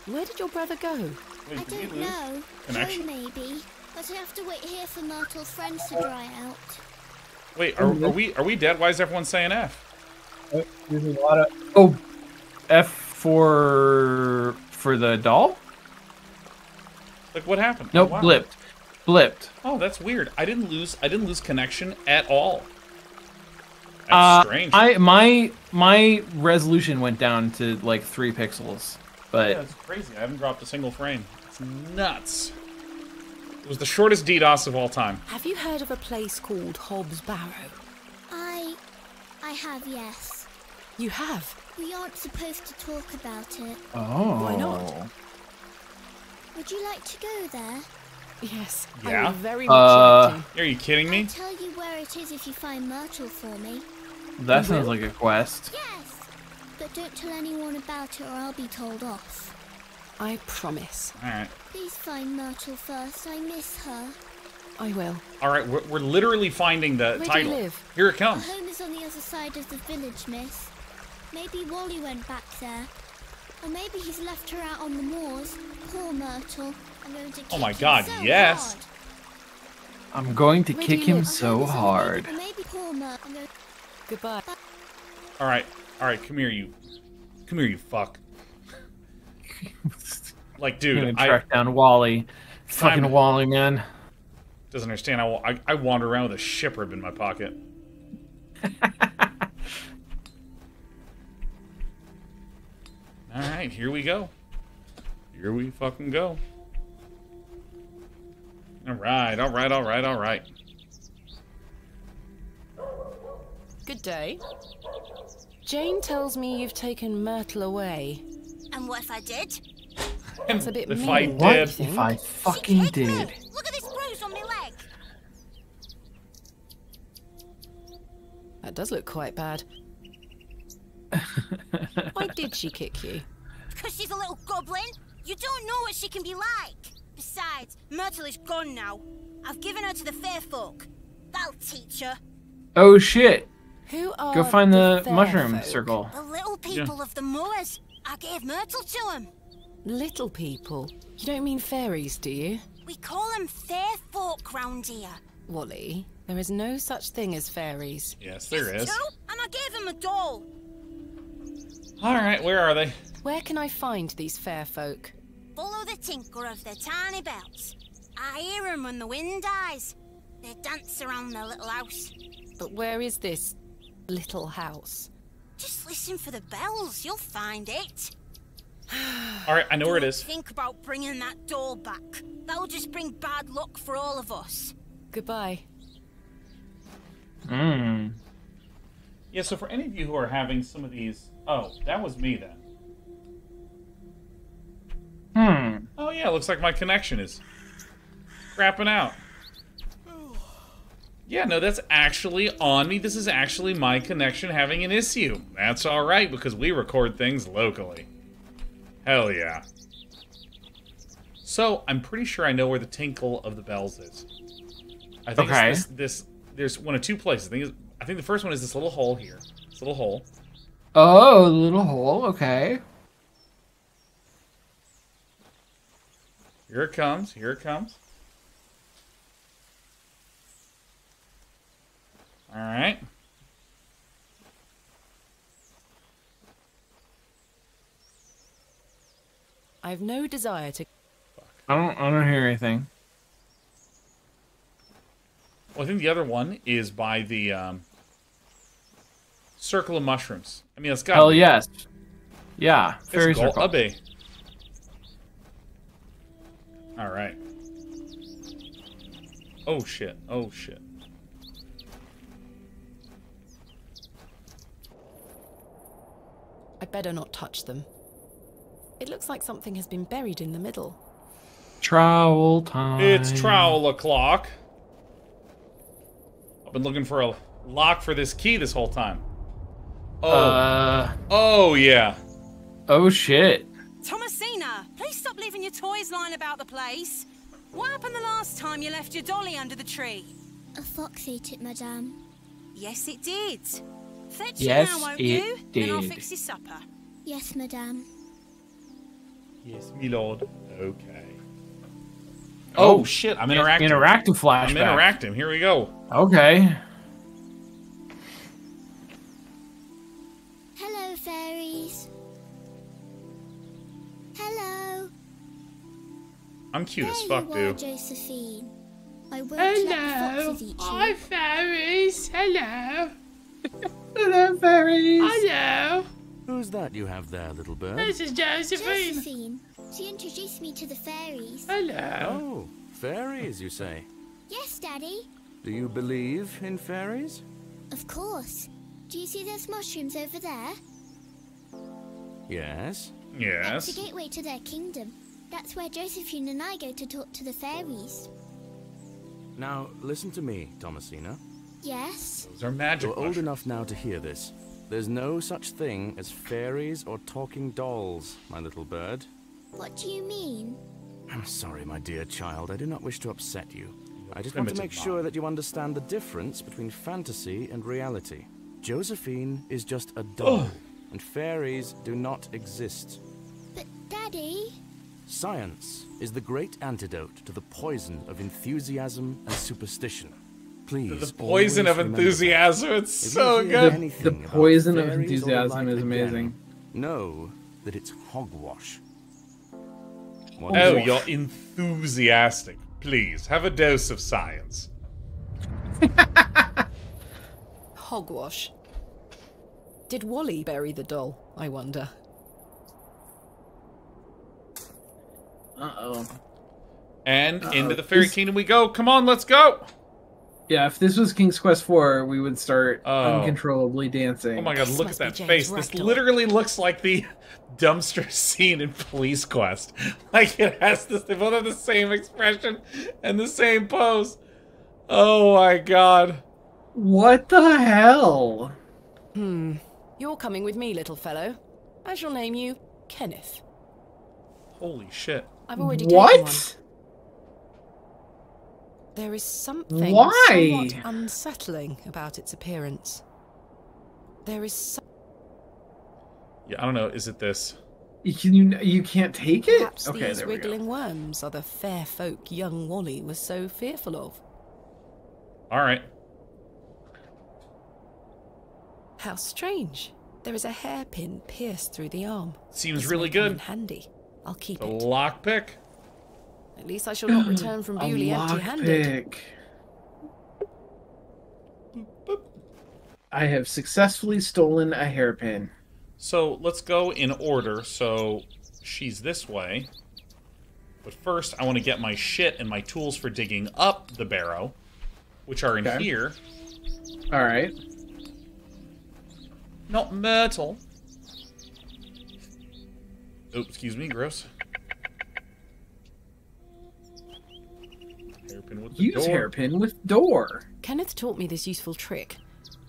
Where did your brother go? Wait, I don't know. connection? Home maybe. But I have to wait here for Myrtle's friends to dry out. Wait, are, mm-hmm. are we are we dead? Why is everyone saying F? Uh, there's a lot of oh, F for for the doll. Like, what happened? Nope, Wow. blipped, blipped. Oh, that's weird. I didn't lose. I didn't lose connection at all. That's Uh, strange. I my my resolution went down to like three pixels, but Yeah, it's crazy. I haven't dropped a single frame. It's nuts. It was the shortest DDoS of all time. Have you heard of a place called Hob's Barrow? I. I have, yes. You have? We aren't supposed to talk about it. oh, Why not? Would you like to go there? Yes. Yeah? I would very much Uh, like to. Are you kidding me? I'll tell you where it is if you find Myrtle for me. That sounds like a quest. Yes! But don't tell anyone about it or I'll be told off. I promise. All right. Please find Myrtle first. I miss her. I will. All right. We're, we're literally finding the Where do you title. live? Here it Our comes. home is on the other side of the village, miss. Maybe Wally went back there. Or maybe he's left her out on the moors. Poor Myrtle. I'm going to oh kick Oh my him God, so yes. hard. I'm going to Where kick him live? Our so home is on the- hard. Or maybe poor Myrtle. I'm going Goodbye. All right. All right. Come here, you. Come here, you fuck. Like, dude, I track down Wally. Fucking Time- Wally, man. doesn't understand. I, I I wander around with a ship rib in my pocket. <laughs> All right, here we go. Here we fucking go. All right, all right, all right, all right. Good day. Jane tells me you've taken Myrtle away. And what if I did? That's a bit If mean. I don't did- you If? I fucking did. Look at this bruise on my leg. That does look quite bad. <laughs> Why did she kick you? Because she's a little goblin. You don't know what she can be like. Besides, Myrtle is gone now. I've given her to the fair folk. That'll teach her. Oh shit. Who are Go find the, fair mushroom folk? circle. The little people of the moors. I gave Myrtle to them. Little people? You don't mean fairies, do you? We call them fair folk round here. Wally, there is no such thing as fairies. Yes, there is. Two, and I gave them a doll. All right, where are they? Where can I find these fair folk? Follow the tinkle of their tiny bells. I hear hear 'em when the wind dies. They dance around their little house. But where is this little house? Just listen for the bells, you'll find it. <sighs> All right, I know where it Don't is. Think about bringing that doll back. That'll just bring bad luck for all of us. Goodbye. Mmm. Yeah, so for any of you who are having some of these, oh, that was me then. Hmm. Oh yeah, looks like my connection is crapping out. Yeah, no, that's actually on me. This is actually my connection having an issue. That's all right because we record things locally. Hell yeah. So I'm pretty sure I know where the tinkle of the bells is. I think Okay. this, this. There's one of two places. I think, it's- I think the first one is this little hole here. This little hole. Oh, the little hole. Okay. Here it comes. Here it comes. All right. I have no desire to. I don't. I don't hear anything. Well, I think the other one is by the um, circle of mushrooms. I mean, it's got. Hell yes. Yeah. It's Fairy Gol circle. Abbey. All right. Oh shit! Oh shit! I better not touch them. It looks like something has been buried in the middle. Trowel time. It's trowel o'clock. I've been looking for a lock for this key this whole time. Oh. Uh. Oh yeah. Oh shit. Thomasina, please stop leaving your toys lying about the place. What happened the last time you left your dolly under the tree? A fox ate it, madame. Yes, it did. Fetch Yes, it now, won't it you? Then I'll did. fix your supper. Yes, madame. Yes, me lord. Okay. Oh, Oh, shit! I'm in- interacting. interactive flashback. I'm interacting. Here we go. Okay. Hello, fairies. Hello. I'm cute as fuck, you are, dude. Josephine. I won't let the foxes eat you. fairies. Hello. <laughs> Hello, fairies. Hello. Who's that you have there, little bird? This is Josephine. Josephine. She introduced me to the fairies. Hello. Oh, fairies, you say? Yes, Daddy. Do you believe in fairies? Of course. Do you see those mushrooms over there? Yes. Yes. That's the gateway to their kingdom. That's where Josephine and I go to talk to the fairies. Now, listen to me, Thomasina. Yes? Those are magic. You're old enough now to hear this. There's no such thing as fairies or talking dolls, my little bird. What do you mean? I'm sorry, my dear child. I do not wish to upset you. I just want to make sure that you understand the difference between fantasy and reality. Josephine is just a doll, and fairies do not exist. But, Daddy. Science is the great antidote to the poison of enthusiasm and superstition. Please. The poison of enthusiasm. It's so good. The poison of fairies or the enthusiasm is amazing. Know that it's hogwash. What Oh, you're enthusiastic. Please have a dose of science. <laughs> Hogwash. Did Wally bury the doll? I wonder. Uh oh. And Uh-oh. into the fairy kingdom we go. Come on, let's go. Yeah, if this was King's Quest 4, we would start uncontrollably dancing. Oh my god, look at that face. This literally looks like the <laughs> dumpster scene in Police Quest. <laughs> Like it has this, they both have the same expression and the same pose. Oh my god. What the hell? Hmm. You're coming with me, little fellow. I shall name you Kenneth. Holy shit. I've already What? taken one. There is something Why? somewhat unsettling about its appearance. There is some Yeah, I don't know. Is it this? You can you, you can't take it? Perhaps okay, these there we go. wriggling worms are the fair folk young Wally was so fearful of. All right. How strange. There is a hairpin pierced through the arm. Seems This really good. handy. I'll keep The it. lockpick. At least I shall not mm. return from A Bewley empty-handed. lockpick. I have successfully stolen a hairpin. So let's go in order. So she's this way. But first, I want to get my shit and my tools for digging up the barrow, which are in Okay. here. All right. Not Myrtle. Oh, excuse me, gross. Hairpin with the Use door. hairpin with door. Kenneth taught me this useful trick.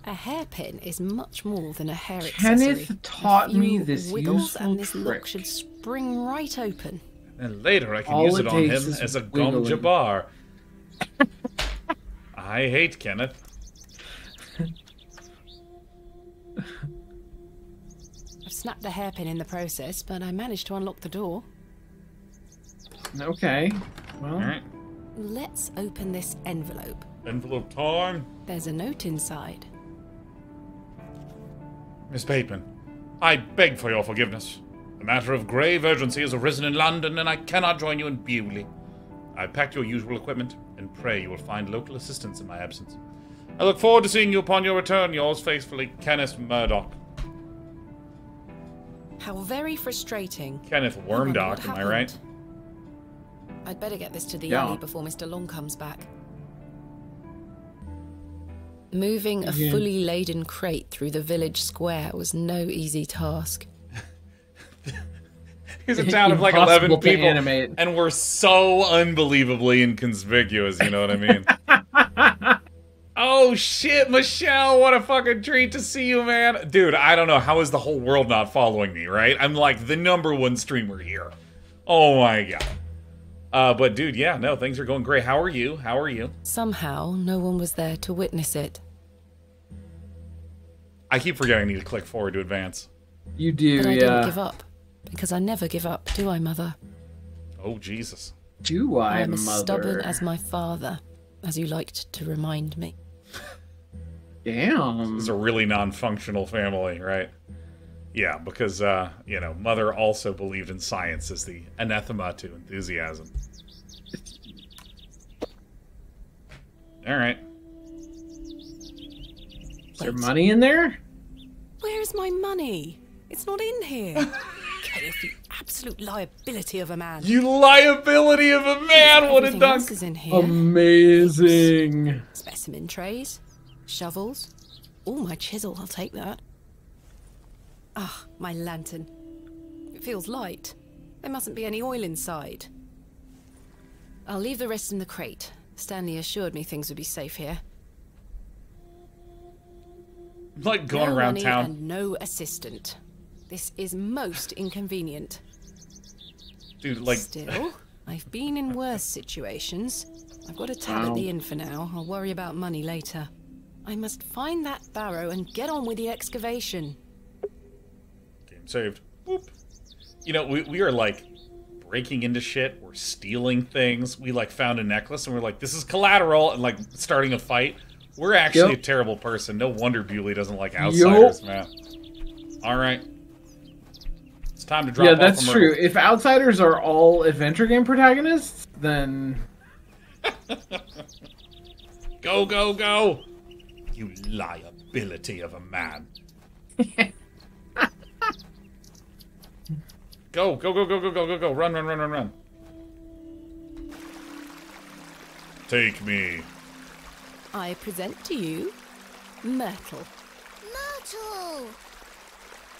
A hairpin is much more than a hair accessory. Kenneth taught a few me this wiggles useful and this look trick. should spring right open. And later I can All use it it on him as a gum wiggling. jabbar. <laughs> I hate Kenneth. <laughs> I've snapped the hairpin in the process, but I managed to unlock the door. Okay. Well, Alright. Let's open this envelope. Envelope time. There's a note inside. Miss Bateman, I beg for your forgiveness. A matter of grave urgency has arisen in London, and I cannot join you in Bewley. I've packed your usual equipment, and pray you will find local assistance in my absence. I look forward to seeing you upon your return. Yours faithfully, Kenneth Murdoch. How very frustrating. Kenneth I Wormdock, oh am I right? Happened. I'd better get this to the Yeah. alley before Mr. Long comes back. Moving a Yeah. fully laden crate through the village square was no easy task. <laughs> Here's a town of like 11 people, animate. and we're so unbelievably inconspicuous, you know what I mean? <laughs> oh shit, Michelle, what a fucking treat to see you, man. Dude, I don't know, how is the whole world not following me, right? I'm like the number one streamer here. Oh my god. Uh, but dude, yeah, no, things are going great. How are you? How are you? Somehow, no one was there to witness it. I keep forgetting I need to click forward to advance. You do, but I yeah. didn't give up. Because I never give up, do I, Mother? Oh, Jesus. Do I, I am as mother? stubborn as my father, as you liked to remind me. Damn. This is a really non-functional family, right? Yeah, because uh, you know, mother also believed in science as the anathema to enthusiasm. All right. Is there money in there? Where's my money? It's not in here. <laughs> Kenneth, you absolute liability of a man. You liability of a man! What a Everything dunk! else is in here. Amazing. Specimen trays, shovels. Oh, my chisel, I'll take that. Ah, my lantern. It feels light. There mustn't be any oil inside. I'll leave the rest in the crate. Stanley assured me things would be safe here. Like going no around money town. and no assistant. This is most inconvenient. Dude, like Still, I've been in worse situations. I've got a tab Wow. at the inn for now. I'll worry about money later. I must find that barrow and get on with the excavation. Saved. Whoop. You know, we, we are like breaking into shit. We're stealing things. We like found a necklace and we're like, this is collateral, and like starting a fight. We're actually Yep. a terrible person. No wonder Bewley doesn't like outsiders, man. All right. It's time to drop Yeah, that's true. If outsiders are all adventure game protagonists, then <laughs> Go, go, go! You liability of a man. <laughs> go, go, go, go, go, go, go, go. Run, run, run, run, run. Take me. I present to you Myrtle. Myrtle!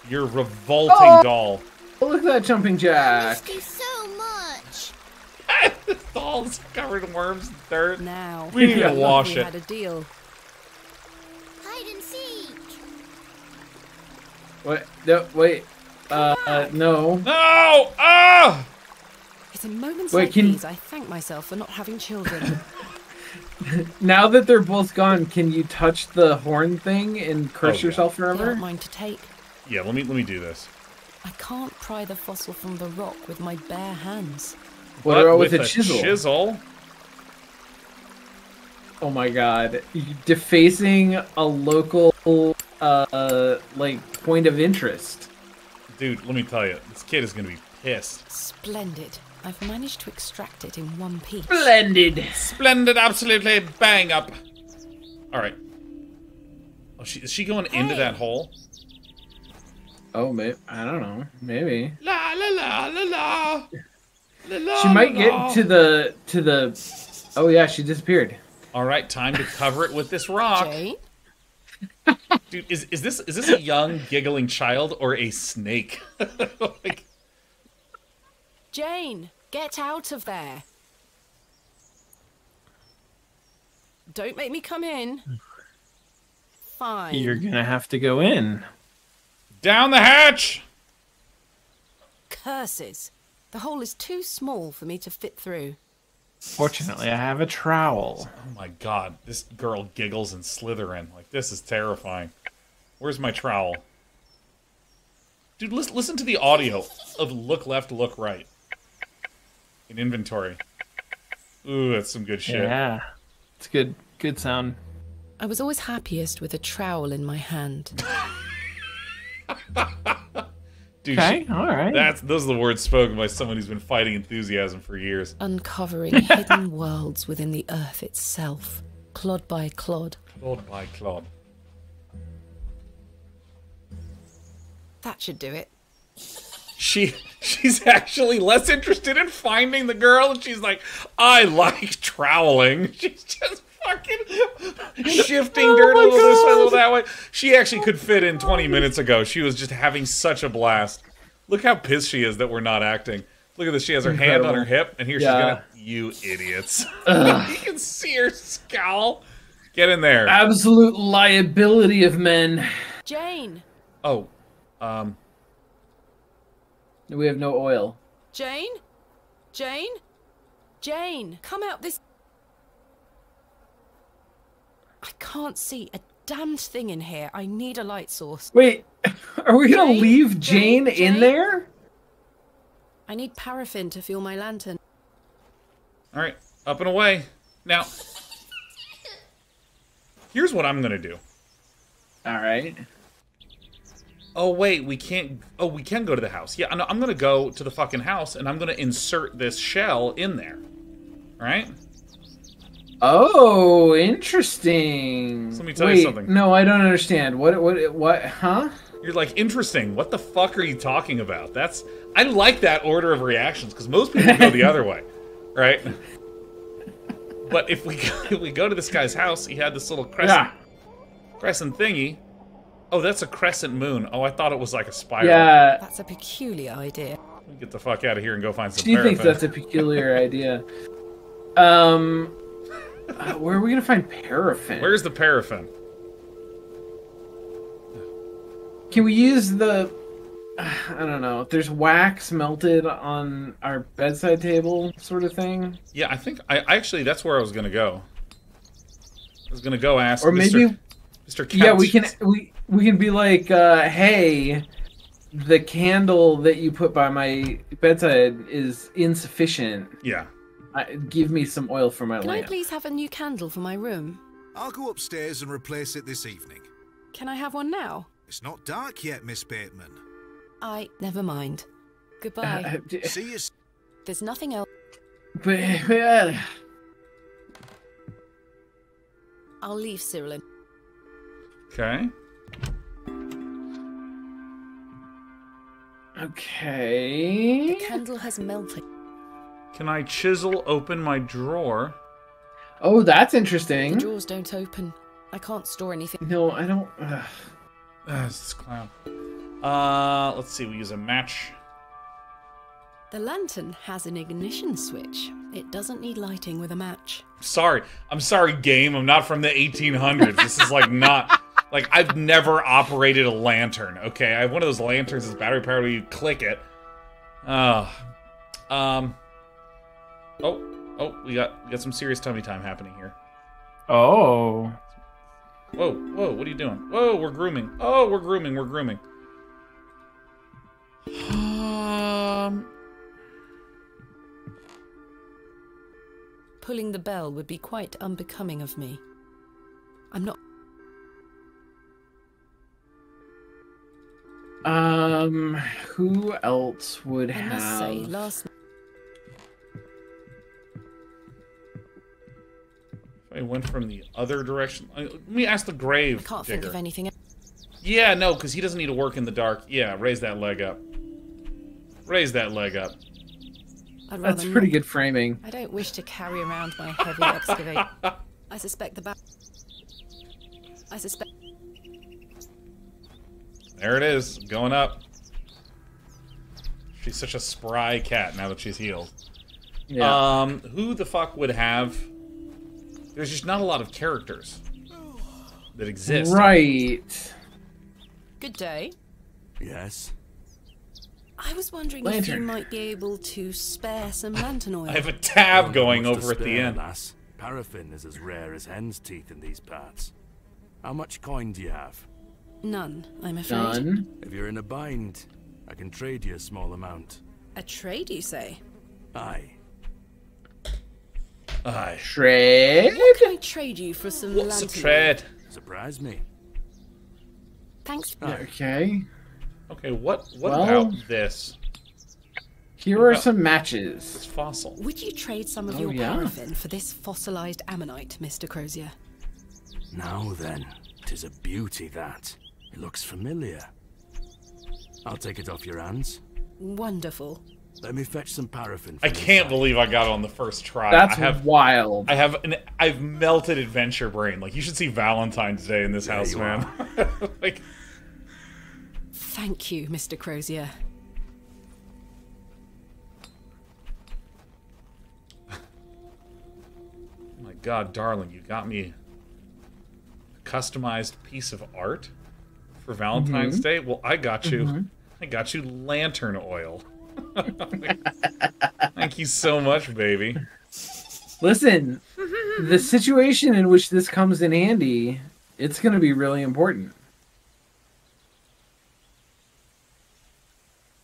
Your revolting Oh! doll. Oh, look at that jumping jack. Thank you so much. <laughs> this doll's covered in worms and dirt. Now, We need to I thought wash it. had a deal. Hide and seek. Wait, no, wait. Uh, uh, no. No! Ah! It's in moments Wait, like can- these I thank myself for not having children. <laughs> Now that they're both gone, can you touch the horn thing and curse Oh, yeah. yourself they aren't forever? mine to take. Yeah, let me let me do this. I can't pry the fossil from the rock with my bare hands. What But about with, a chisel? Chisel. Oh my god. Defacing a local, uh, like, point of interest. Dude, let me tell you, this kid is gonna be pissed. Splendid. I've managed to extract it in one piece. Splendid. Splendid, absolutely bang up. All right. Oh, she, is she going into that hole? Oh, maybe. I don't know. Maybe. La la la la la. La, la, She might la, get la. to the, to the, oh yeah, she disappeared. All right, time to cover it with this rock. Jane? Dude, is, is this is this a young giggling child or a snake? <laughs> like, Jane, get out of there. Don't make me come in. Fine. You're gonna have to go in. down the hatch. Curses. The hole is too small for me to fit through. Fortunately, I have a trowel. Oh my god, this girl giggles and Slytherin. Like this is terrifying. Where's my trowel? Dude, listen, listen to the audio of look left, look right. In inventory. Ooh, that's some good shit. Yeah. It's good, good sound. I was always happiest with a trowel in my hand. <laughs> Dude, Okay, she- all right. That's those are the words spoken by someone who's been fighting enthusiasm for years. Uncovering <laughs> hidden worlds within the earth itself, clod by clod. Clod by clod. That should do it. She <laughs> she's actually less interested in finding the girl, and she's like, I like <laughs> troweling. She's just fucking shifting Oh dirt a my little this way, a little that way. She actually could fit in 20 minutes ago. She was just having such a blast. Look how pissed she is that we're not acting. Look at this. She has her hand on her hip, and here Yeah. she's gonna. You idiots! <laughs> You can see her scowl. Get in there. Absolute liability of men. Jane! Oh, um, We have no oil. Jane? Jane? Jane, come out this. I can't see a damned thing in here. I need a light source. Wait, <laughs> are we gonna Jane? leave Jane, in there? I need paraffin to fuel my lantern. all right, up and away. Now, here's what I'm gonna do. All right. Oh wait, we can't. Oh, we can go to the house. Yeah, no, I'm gonna go to the fucking house, and I'm gonna insert this shell in there. All right. Oh, interesting. Let me tell you something. No, I don't understand. What? What? What? Huh? You're like interesting. What the fuck are you talking about? That's I like that order of reactions because most people go the <laughs> other way, right? But if we <laughs> if we go to this guy's house, he had this little crescent crescent thingy. Oh, that's a crescent moon. Oh, I thought it was like a spiral. Yeah. That's a peculiar idea. Get the fuck out of here and go find some She thinks paraffin. that's a peculiar idea. Um, uh, where are we gonna find paraffin? Where's the paraffin? Can we use the? I don't know. There's wax melted on our bedside table, sort of thing. Yeah, I think I actually that's where I was gonna go. I was gonna go ask Or Mr. maybe- Mr. Couch. Yeah, we can we we can be like, uh, hey, the candle that you put by my bedside is insufficient. Yeah. I, give me some oil for my Can I please have a new candle for my room? I'll go upstairs and replace it this evening. Can I have one now? It's not dark yet, Miss Bateman. I. Never mind. Goodbye. <laughs> See you. There's nothing else. But, uh, I'll leave Cyril. in- Okay. Okay. The candle has melted. Can I chisel open my drawer? Oh, that's interesting. The drawers don't open. I can't store anything. No, I don't. Uh, Ah, this clown. Uh, let's see. We use a match. The lantern has an ignition switch. It doesn't need lighting with a match. Sorry, I'm sorry, game. I'm not from the 1800s. This is like not like I've never operated a lantern. Okay, I have one of those lanterns that's battery powered. Where you click it. Uh, um. Oh, oh, we got we got some serious tummy time happening here. oh. Whoa, whoa, what are you doing? Whoa, we're grooming. Oh, we're grooming. We're grooming. Um. Pulling the bell would be quite unbecoming of me. I'm not. Um, who else would I have? must say, last I went from the other direction. Let me ask the grave. I can't digger. think of anything. else. Yeah, no, because he doesn't need to work in the dark. Yeah, raise that leg up. Raise that leg up. I'd That's pretty not. good framing. I don't wish to carry around my heavy excavator. <laughs> I suspect the back. I suspect. There it is, going up. She's such a spry cat now that she's healed. Yeah. Um, who the fuck would have? There's just not a lot of characters that exist. Right. Good day. Yes. I was wondering if you might be able to spare some lantern oil. I have a tab Not going much to over at the spare, end. Lass. Paraffin is as rare as hen's teeth in these parts. How much coin do you have? None, I'm afraid. None. If you're in a bind, I can trade you a small amount. A trade, you say? Aye. Aye. Trade? What can I trade you for some What's a lantern oil? trade? Surprise me. Thanks. Okay. Okay, what what Well- about this? Here What are about some matches. This fossil. Would you trade some of Oh, your yeah? paraffin for this fossilized ammonite, Mr. Crozier? Now then, tis a beauty that. It looks familiar. I'll take it off your hands. Wonderful. Let me fetch some paraffin. I can't inside. believe I got it on the first try. That's I have wild. I have an I've melted adventure brain. Like you should see Valentine's Day in this There house, man. <laughs> like Thank you, Mr. Crozier. Oh my god, darling, you got me a customized piece of art for Valentine's Mhm. Day. Well, I got you. Mhm. I got you lantern oil. <laughs> Thank you so much, baby. Listen, the situation in which this comes in handy, it's going to be really important.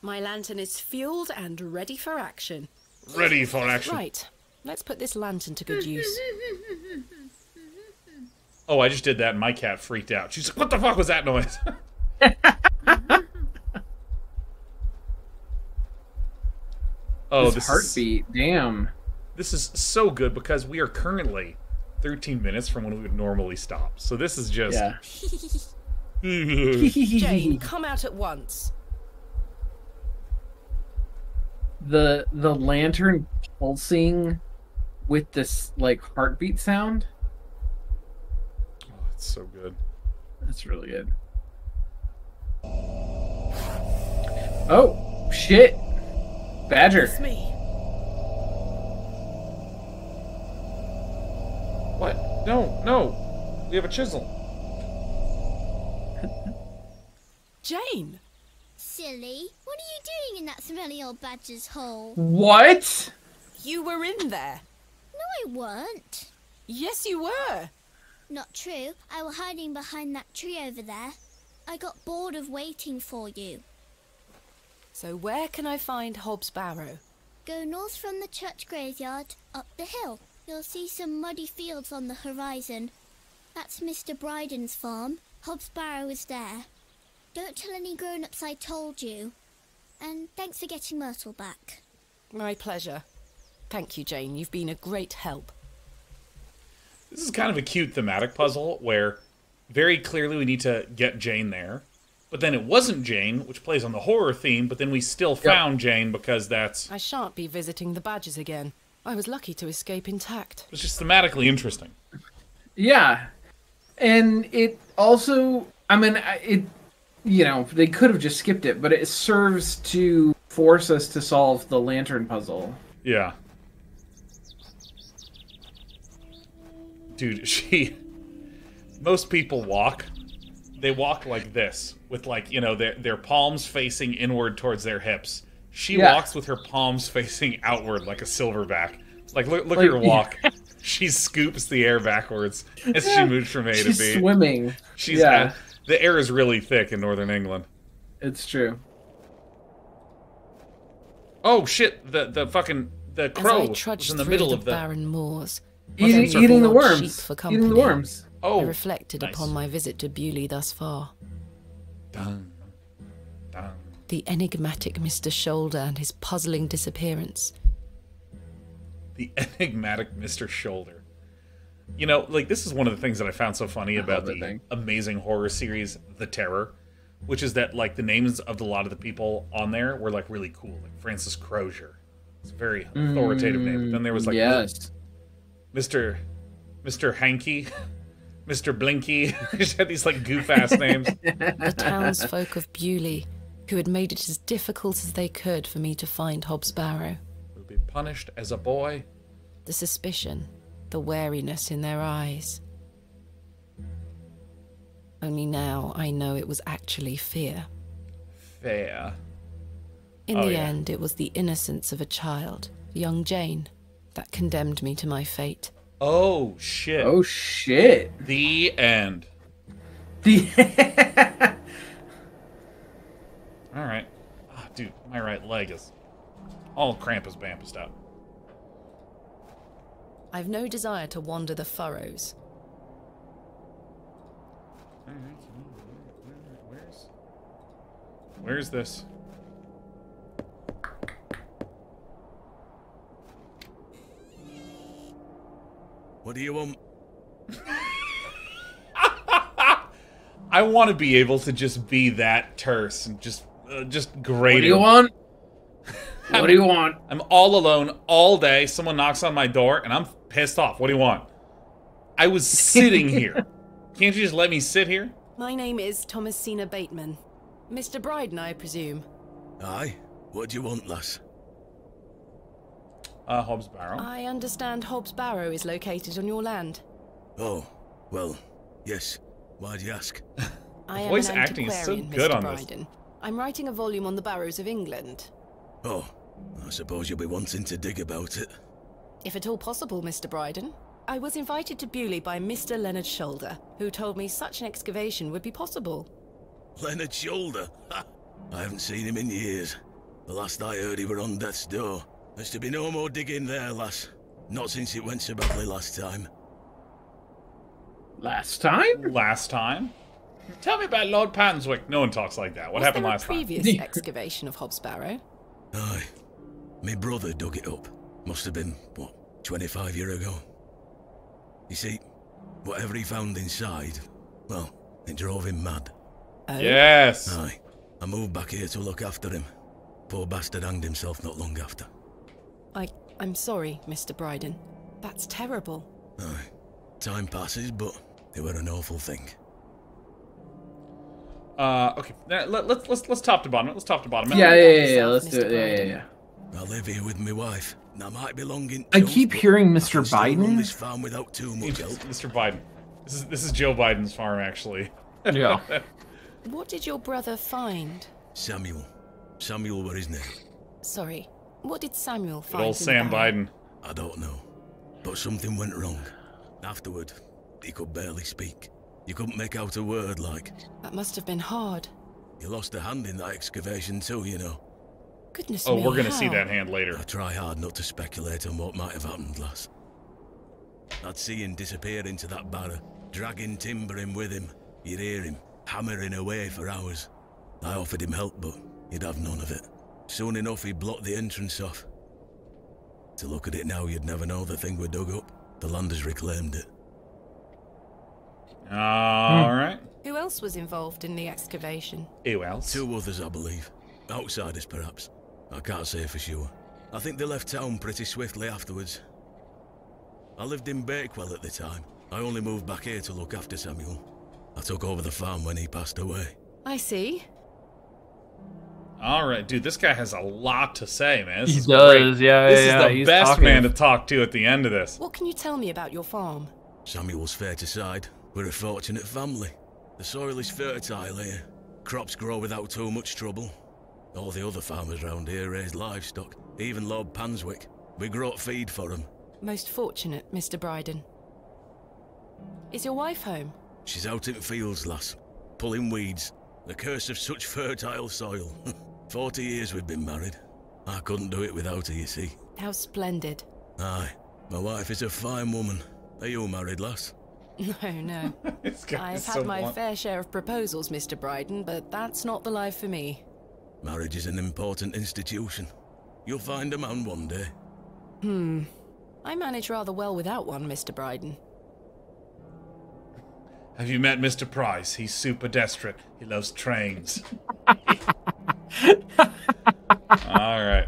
My lantern is fueled and ready for action. Ready for action. Right. Let's put this lantern to good use. Oh, I just did that and my cat freaked out. She's like, what the fuck was that noise? <laughs> oh, this, this is- heartbeat, damn. This is so good because we are currently 13 minutes from when we would normally stop. So this is just. Yeah. <laughs> Jane, come out at once. the the lantern pulsing with this like heartbeat sound. Oh, it's so good. That's really good. Oh shit, Badger. It's me. What? No, no. We have a chisel. Jane. Silly, what are you doing in that smelly old badger's hole? What? You were in there. No, I weren't. Yes, you were. Not true. I was hiding behind that tree over there. I got bored of waiting for you. So where can I find Hob's Barrow? Go north from the church graveyard, up the hill. You'll see some muddy fields on the horizon. That's Mr. Bryden's farm. Hob's Barrow is there. Don't tell any grown-ups I told you. And thanks for getting Myrtle back. My pleasure. Thank you, Jane. You've been a great help. This is kind of a cute thematic puzzle where very clearly we need to get Jane there. But then it wasn't Jane, which plays on the horror theme, but then we still found Jane because that's. I shan't be visiting the badgers again. I was lucky to escape intact. It's just thematically interesting. Yeah, and it also, I mean, it, you know, they could have just skipped it, but it serves to force us to solve the lantern puzzle. Yeah. Dude, <laughs> she. Most people walk. They walk like this, with like you know their their palms facing inward towards their hips. She Yeah. walks with her palms facing outward like a silverback. Like look look Like- at her walk. she scoops the air backwards as she moves from A to She's B. swimming. She's Yeah. the air is really thick in northern England. It's true. Oh shit! The the fucking the crow I was in the middle the of the barren moors, Eating- eating the worms. for Eating the worms. Oh, I reflected nice. upon my visit to Bewley thus far. Dun, dun. The enigmatic Mr. Shoulder and his puzzling disappearance. the <laughs> enigmatic Mr. Shoulder. You know, like this is one of the things that I found so funny about the thing. amazing horror series The Terror, which is that like the names of a lot of the people on there were like really cool, like Francis Crozier. It's a very authoritative name. But then there was like mm, yes. Mr. Mr. Hanky, Mr. Blinky. <laughs> just had these like goof ass names. The townsfolk of Bewley, who had made it as difficult as they could for me to find Hob's Barrow. Will be punished as a boy. The suspicion, the wariness in their eyes. Only now I know it was actually fear. Fear. In Oh, the yeah. end, it was the innocence of a child, young Jane, that condemned me to my fate. Oh shit. Oh shit. The end. The <laughs> All right. Ah, dude, my right leg is all Krampus Bampus out. I've no desire to wander the furrows. Where's Where's this? What do you want? <laughs> I want to be able to just be that terse and just uh, just great. What do you want? <laughs> What do you want? I'm all alone all day. Someone knocks on my door and I'm pissed off. What do you want? I was sitting here. <laughs> Can't you just let me sit here? My name is Thomasina Bateman. Mr. Bryden, I presume. Aye. What do you want, lass? Uh, Hob's Barrow. I understand Hob's Barrow is located on your land. Oh, well, yes. Why'd you ask? <laughs> I am voice an acting is so antiquarian, good Mr. on this. Bryden. I'm writing a volume on the barrows of England. Oh, I suppose you'll be wanting to dig about it. If at all possible, Mr. Bryden. I was invited to Bewley by Mr. Leonard Shoulder, who told me such an excavation would be possible. Leonard Shoulder? Ha! I haven't seen him in years. The last I heard he were on death's door. There's to be no more digging there, lass. Not since it went so badly last time. Last time? <laughs> Last time? Tell me about Lord Panswick. No one talks like that. What was happened there last a time? previous <laughs> excavation of Hob's Barrow? Aye. My brother dug it up. Must have been, what, 25 year ago? You see, whatever he found inside, well, it drove him mad. Oh? Yes. Aye. I moved back here to look after him. Poor bastard hanged himself not long after. I, I'm sorry, Mr. Bryden. That's terrible. Aye. Time passes, but it were an awful thing. Uh, okay. Now, Let, let's let's let's top to bottom. Let's top to bottom. Yeah, yeah, yeah, yeah. Let's do it. Yeah, yeah, yeah. I live here with my wife, and I might be long in I keep hearing Mr. can still Biden. this farm without too much help. Mr. Biden. This is this is Joe Biden's farm, actually. Yeah. What did your brother find? Samuel. Samuel were his name. Sorry, what did Samuel Good find? old Sam barrow? Biden. I don't know. But something went wrong. Afterward, he could barely speak. You couldn't make out a word like. That must have been hard. You lost a hand in that excavation too, you know. Goodness Oh, me. we're gonna see that hand later. I try hard not to speculate on what might have happened, lass. I'd see him disappear into that barrow, dragging timber in with him. You'd hear him hammering away for hours. I offered him help, but he'd have none of it. Soon enough, he blocked the entrance off. To look at it now, you'd never know the thing we dug up. The landers reclaimed it. All hmm. right. Who else was involved in the excavation? Who else? Two others, I believe. Outsiders, perhaps. I can't say for sure. I think they left town pretty swiftly afterwards. I lived in Bakewell at the time. I only moved back here to look after Samuel. I took over the farm when he passed away. I see. All right, dude, this guy has a lot to say, man. This He is does, great. yeah, This yeah, is the he's best talkative. man to talk to at the end of this. What can you tell me about your farm? Samuel's fair to side. We're a fortunate family. The soil is fertile here. Crops grow without too much trouble. All the other farmers round here raise livestock. Even Lord Panswick. We grow feed for him. Most fortunate, Mr. Bryden. Is your wife home? She's out in fields, lass. Pulling weeds. The curse of such fertile soil. <laughs> Forty years we've been married. I couldn't do it without her, you see. How splendid. Aye. My wife is a fine woman. Are you married, lass? <laughs> No, no. <laughs> This guy I've had my blunt. fair share of proposals, Mr. Bryden, but that's not the life for me. Marriage is an important institution. You'll find a man one day. Hmm. I manage rather well without one, Mr. Bryden. Have you met Mr. Price? He's super desperate. He loves trains. <laughs> All right.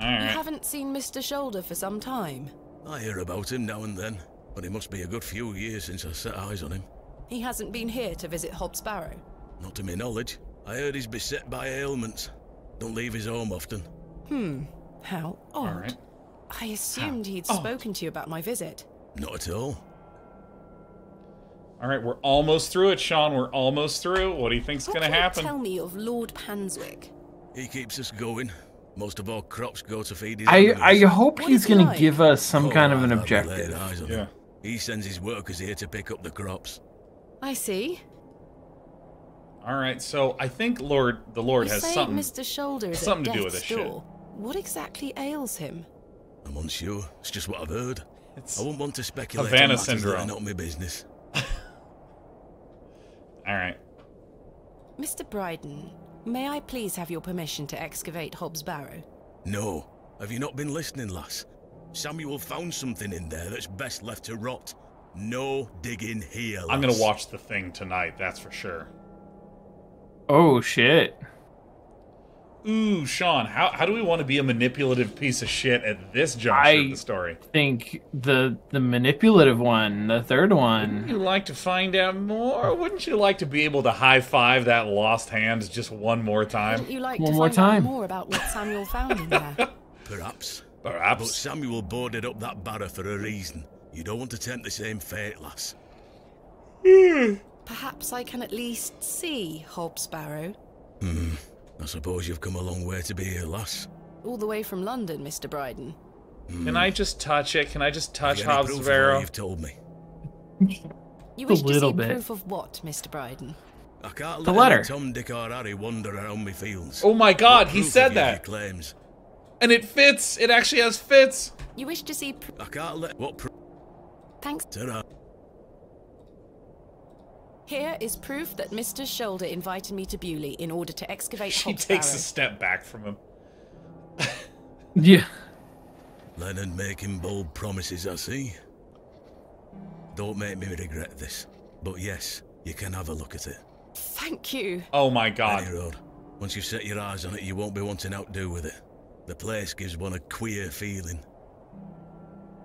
All You haven't seen Mr. Shoulder for some time. I hear about him now and then, but it must be a good few years since I set eyes on him. He hasn't been here to visit Hob's Barrow. Not to my knowledge. I heard he's beset by ailments. Don't leave his home often. Hmm. How odd. All right. I assumed he'd odd. spoken to you about my visit. Not at all. All right, we're almost through it, Sean. We're almost through. What do you think's going to happen? Tell me of Lord Panswick. He keeps us going. Most of our crops go to feed his I animals. I hope What he's is he gonna give us some Oh, kind of an I've hardly laid objective. eyes on Yeah. him. He sends his workers here to pick up the crops. I see. All right, so I think Lord the Lord you has something. Mr. Shoulder is something at to do with death's this shit. door. What exactly ails him? I'm unsure. It's just what I've heard. It's I wouldn't want to speculate Havana on matters that syndrome. are not my business. All right. Mr. Bryden, may I please have your permission to excavate Hob's Barrow? No. Have you not been listening, lass? Samuel found something in there that's best left to rot. No digging here, Lass. I'm gonna watch the thing tonight, that's for sure. Oh shit. Ooh, Sean, how, how do we want to be a manipulative piece of shit at this juncture I- of the story? I think the the manipulative one, the third Wouldn't one. you like to find out more? Wouldn't you like to be able to high five that lost hand just one more time? Wouldn't you like One to more find time. out more about what Samuel found in there? <laughs> Perhaps. Perhaps. But Perhaps. Samuel boarded up that barrow for a reason. You don't want to tempt the same fate, lass. Perhaps I can at least see Hob's Barrow. Hmm. I suppose you've come a long way to be here, lass. All the way from London, Mr. Bryden. Hmm. Can I just touch it? Can I just touch Have you any Hob's proof of what Barrow? You've told me. You A wish to see bit. proof of what, Mr. Bryden? I can't The let letter. Tom, Dick, or Harry wander around me fields. Oh my god, What he proof said have you of that. claims. And it fits. It actually has fits. You wish to see pr- I can't let what proof. Thanks. Here is proof that Mr. Shoulder invited me to Bewley in order to excavate She Hob's takes Barrow. a step back from him. Yeah. Leonard making bold promises, I see. Don't make me regret this. But yes, you can have a look at it. Thank you. Oh my god. Any road. Once you've set your eyes on it, you won't be wanting out do with it. The place gives one a queer feeling.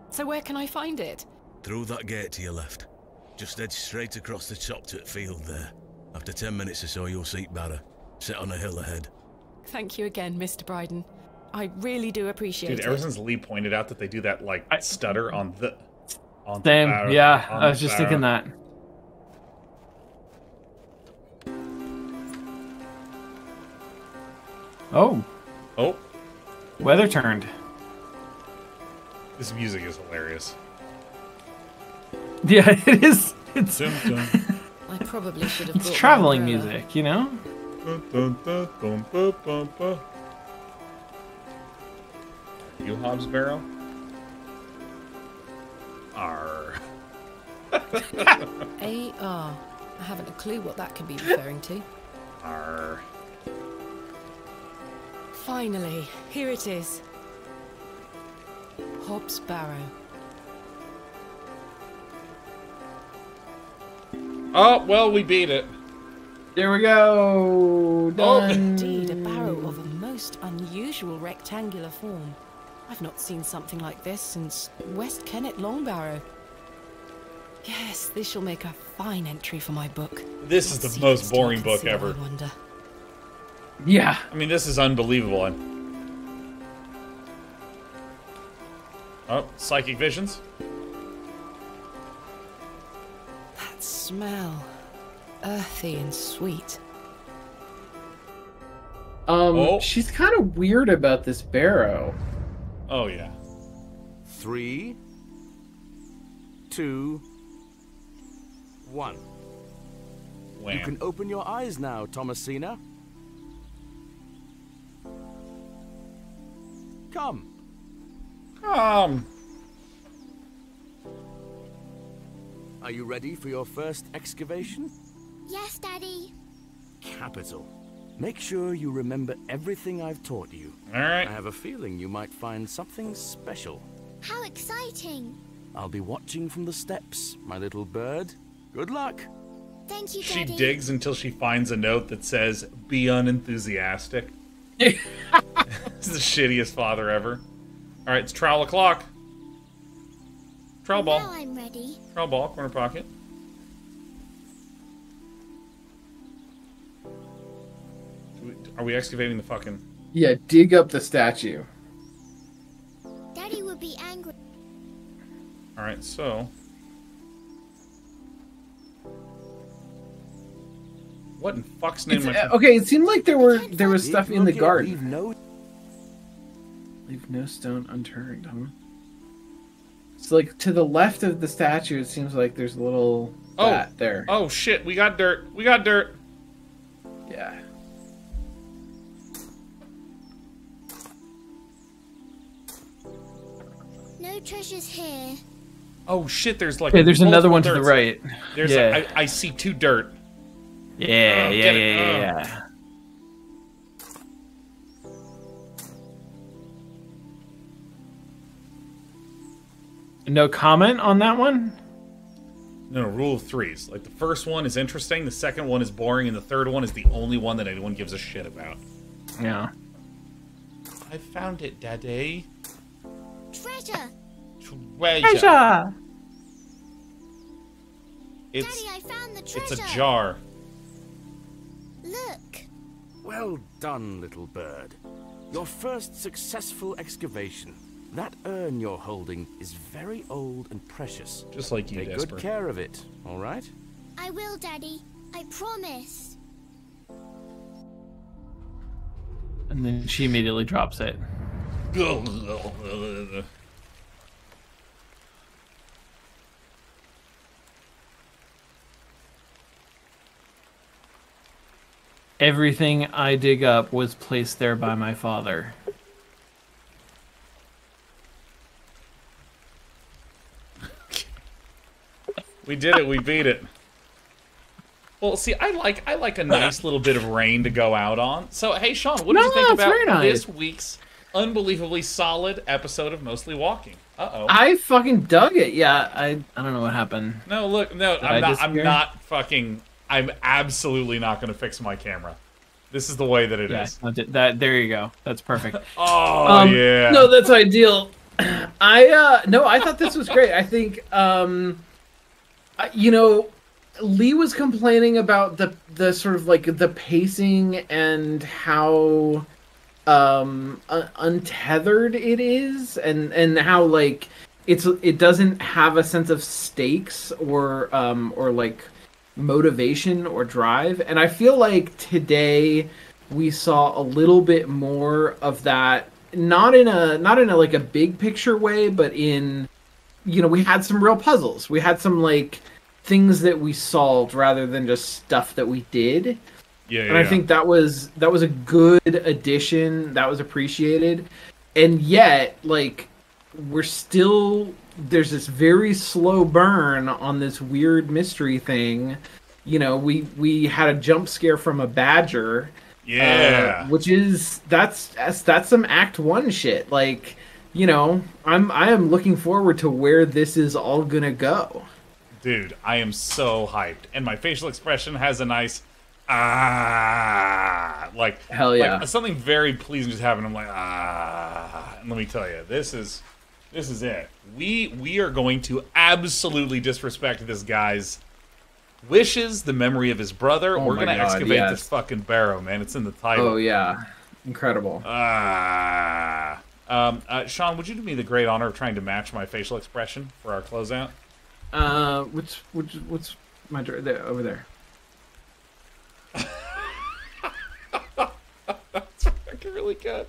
So where can I find it? Through that gate to your left. Just head straight across the top to the field there. After ten minutes or so, you'll see Barra. Set on a hill ahead. Thank you again, Mr. Bryden. I really do appreciate Dude, it. ever since Leigh pointed out that they do that like I... stutter on the on the Same. Yeah, on I was the just thinking that. Oh, Oh, weather turned. this music is hilarious. <laughs> Yeah, it is. It's Dun, dun, I probably should have it's traveling music, you know. dun, dun, dun, dun, bum, bum, bum. You Hob's Barrow? <laughs> R. A-R. I haven't a clue what that can be referring to. R. Finally, here it is. Hob's Barrow. Oh well, we beat it. There we go. Oh. Indeed, a barrow of a most most unusual rectangular form. I've not seen something like this since West Kennet Longbarrow. Yes, this shall make a fine entry for my book. This is the most boring book ever. I wonder. Yeah. I mean, this is unbelievable. Oh, psychic visions. That smell. Earthy and sweet. Um, Oh. she's kind of weird about this barrow. Oh yeah. Three, two, one. Wham. You can open your eyes now, Thomasina. Come. Um. Are you ready for your first excavation? Yes, Daddy. Capital. Make sure you remember everything I've taught you. All right. I have a feeling you might find something special. How exciting. I'll be watching from the steps, my little bird. Good luck. Thank you, Daddy. She digs until she finds a note that says "Be unenthusiastic." <laughs> this is the shittiest father ever. All right, it's trowel o'clock. Trowel ball. Now. I'm ready. Trowel ball, corner pocket. Are we excavating the fucking? Yeah, dig up the statue. Daddy would be angry. All right, so. What in fuck's name? It's, uh, okay, it seemed like there were there was stuff in the garden. Leave no Leave no stone unturned, huh? It's like to the left of the statue. It seems like there's a little Oh, that there. Oh shit! We got dirt. We got dirt. Yeah. No treasures here. Oh shit! There's like Okay, there's another multiple one to the right. There's Yeah. I I see two dirt. Yeah, Oh, yeah, yeah, yeah, Oh. yeah. No comment on that one? No, no, rule of threes. Like the first one is interesting, the second one is boring, and the third one is the only one that anyone gives a shit about. Yeah. I found it, Daddy. Treasure. Treasure. It's Daddy, I found the treasure. it's a jar. Look. Well done, little bird. Your first successful excavation. That urn you're holding is very old and precious. Just like you, Take Desper. good care of it, all right? I will, Daddy. I promise. And then she immediately drops it. Everything I dig up was placed there by my father. We did it. We beat it. Well, see, I like I like a nice little bit of rain to go out on. So, hey, Sean, what did No, you think about nice. this week's unbelievably solid episode of Mostly Walking? Uh oh. I fucking dug it. Yeah, I I don't know what happened. No, look, no, Did I I'm not. I'm not fucking. I'm absolutely not going to fix my camera. This is the way that it is. Yeah, that, that there you go. That's perfect. <laughs> Oh Um, yeah. No, that's ideal. <clears throat> I uh no, I thought this was great. I think um You know Leigh was complaining about the the sort of like the pacing and how um un- untethered it is and and how like it's it doesn't have a sense of stakes or um or like motivation or drive. And i feel like today we saw a little bit more of that not in a not in a like a big picture way but in you know we had some real puzzles we had some like things that we solved rather than just stuff that we did Yeah, and I yeah. think that was that was a good addition. That was appreciated, and yet like we're still there's this very slow burn on this weird mystery thing. You know, we we had a jump scare from a badger. Yeah. uh, which is that's that's that's some Act One shit. Like, you know, I'm I am looking forward to where this is all gonna go. Dude, I am so hyped. And my facial expression has a nice ah, like Hell yeah. like, something very pleasing just happened. I'm like ah, and let me tell you, this is this is it. We we are going to absolutely disrespect this guy's wishes, the memory of his brother. Oh We're gonna God, excavate yes. this fucking barrow, man. It's in the title. Oh yeah, incredible. Ah. Um, uh, Sean, would you do me the great honor of trying to match my facial expression for our closeout? Uh, which which what's my there over there? <laughs> That's fucking really good.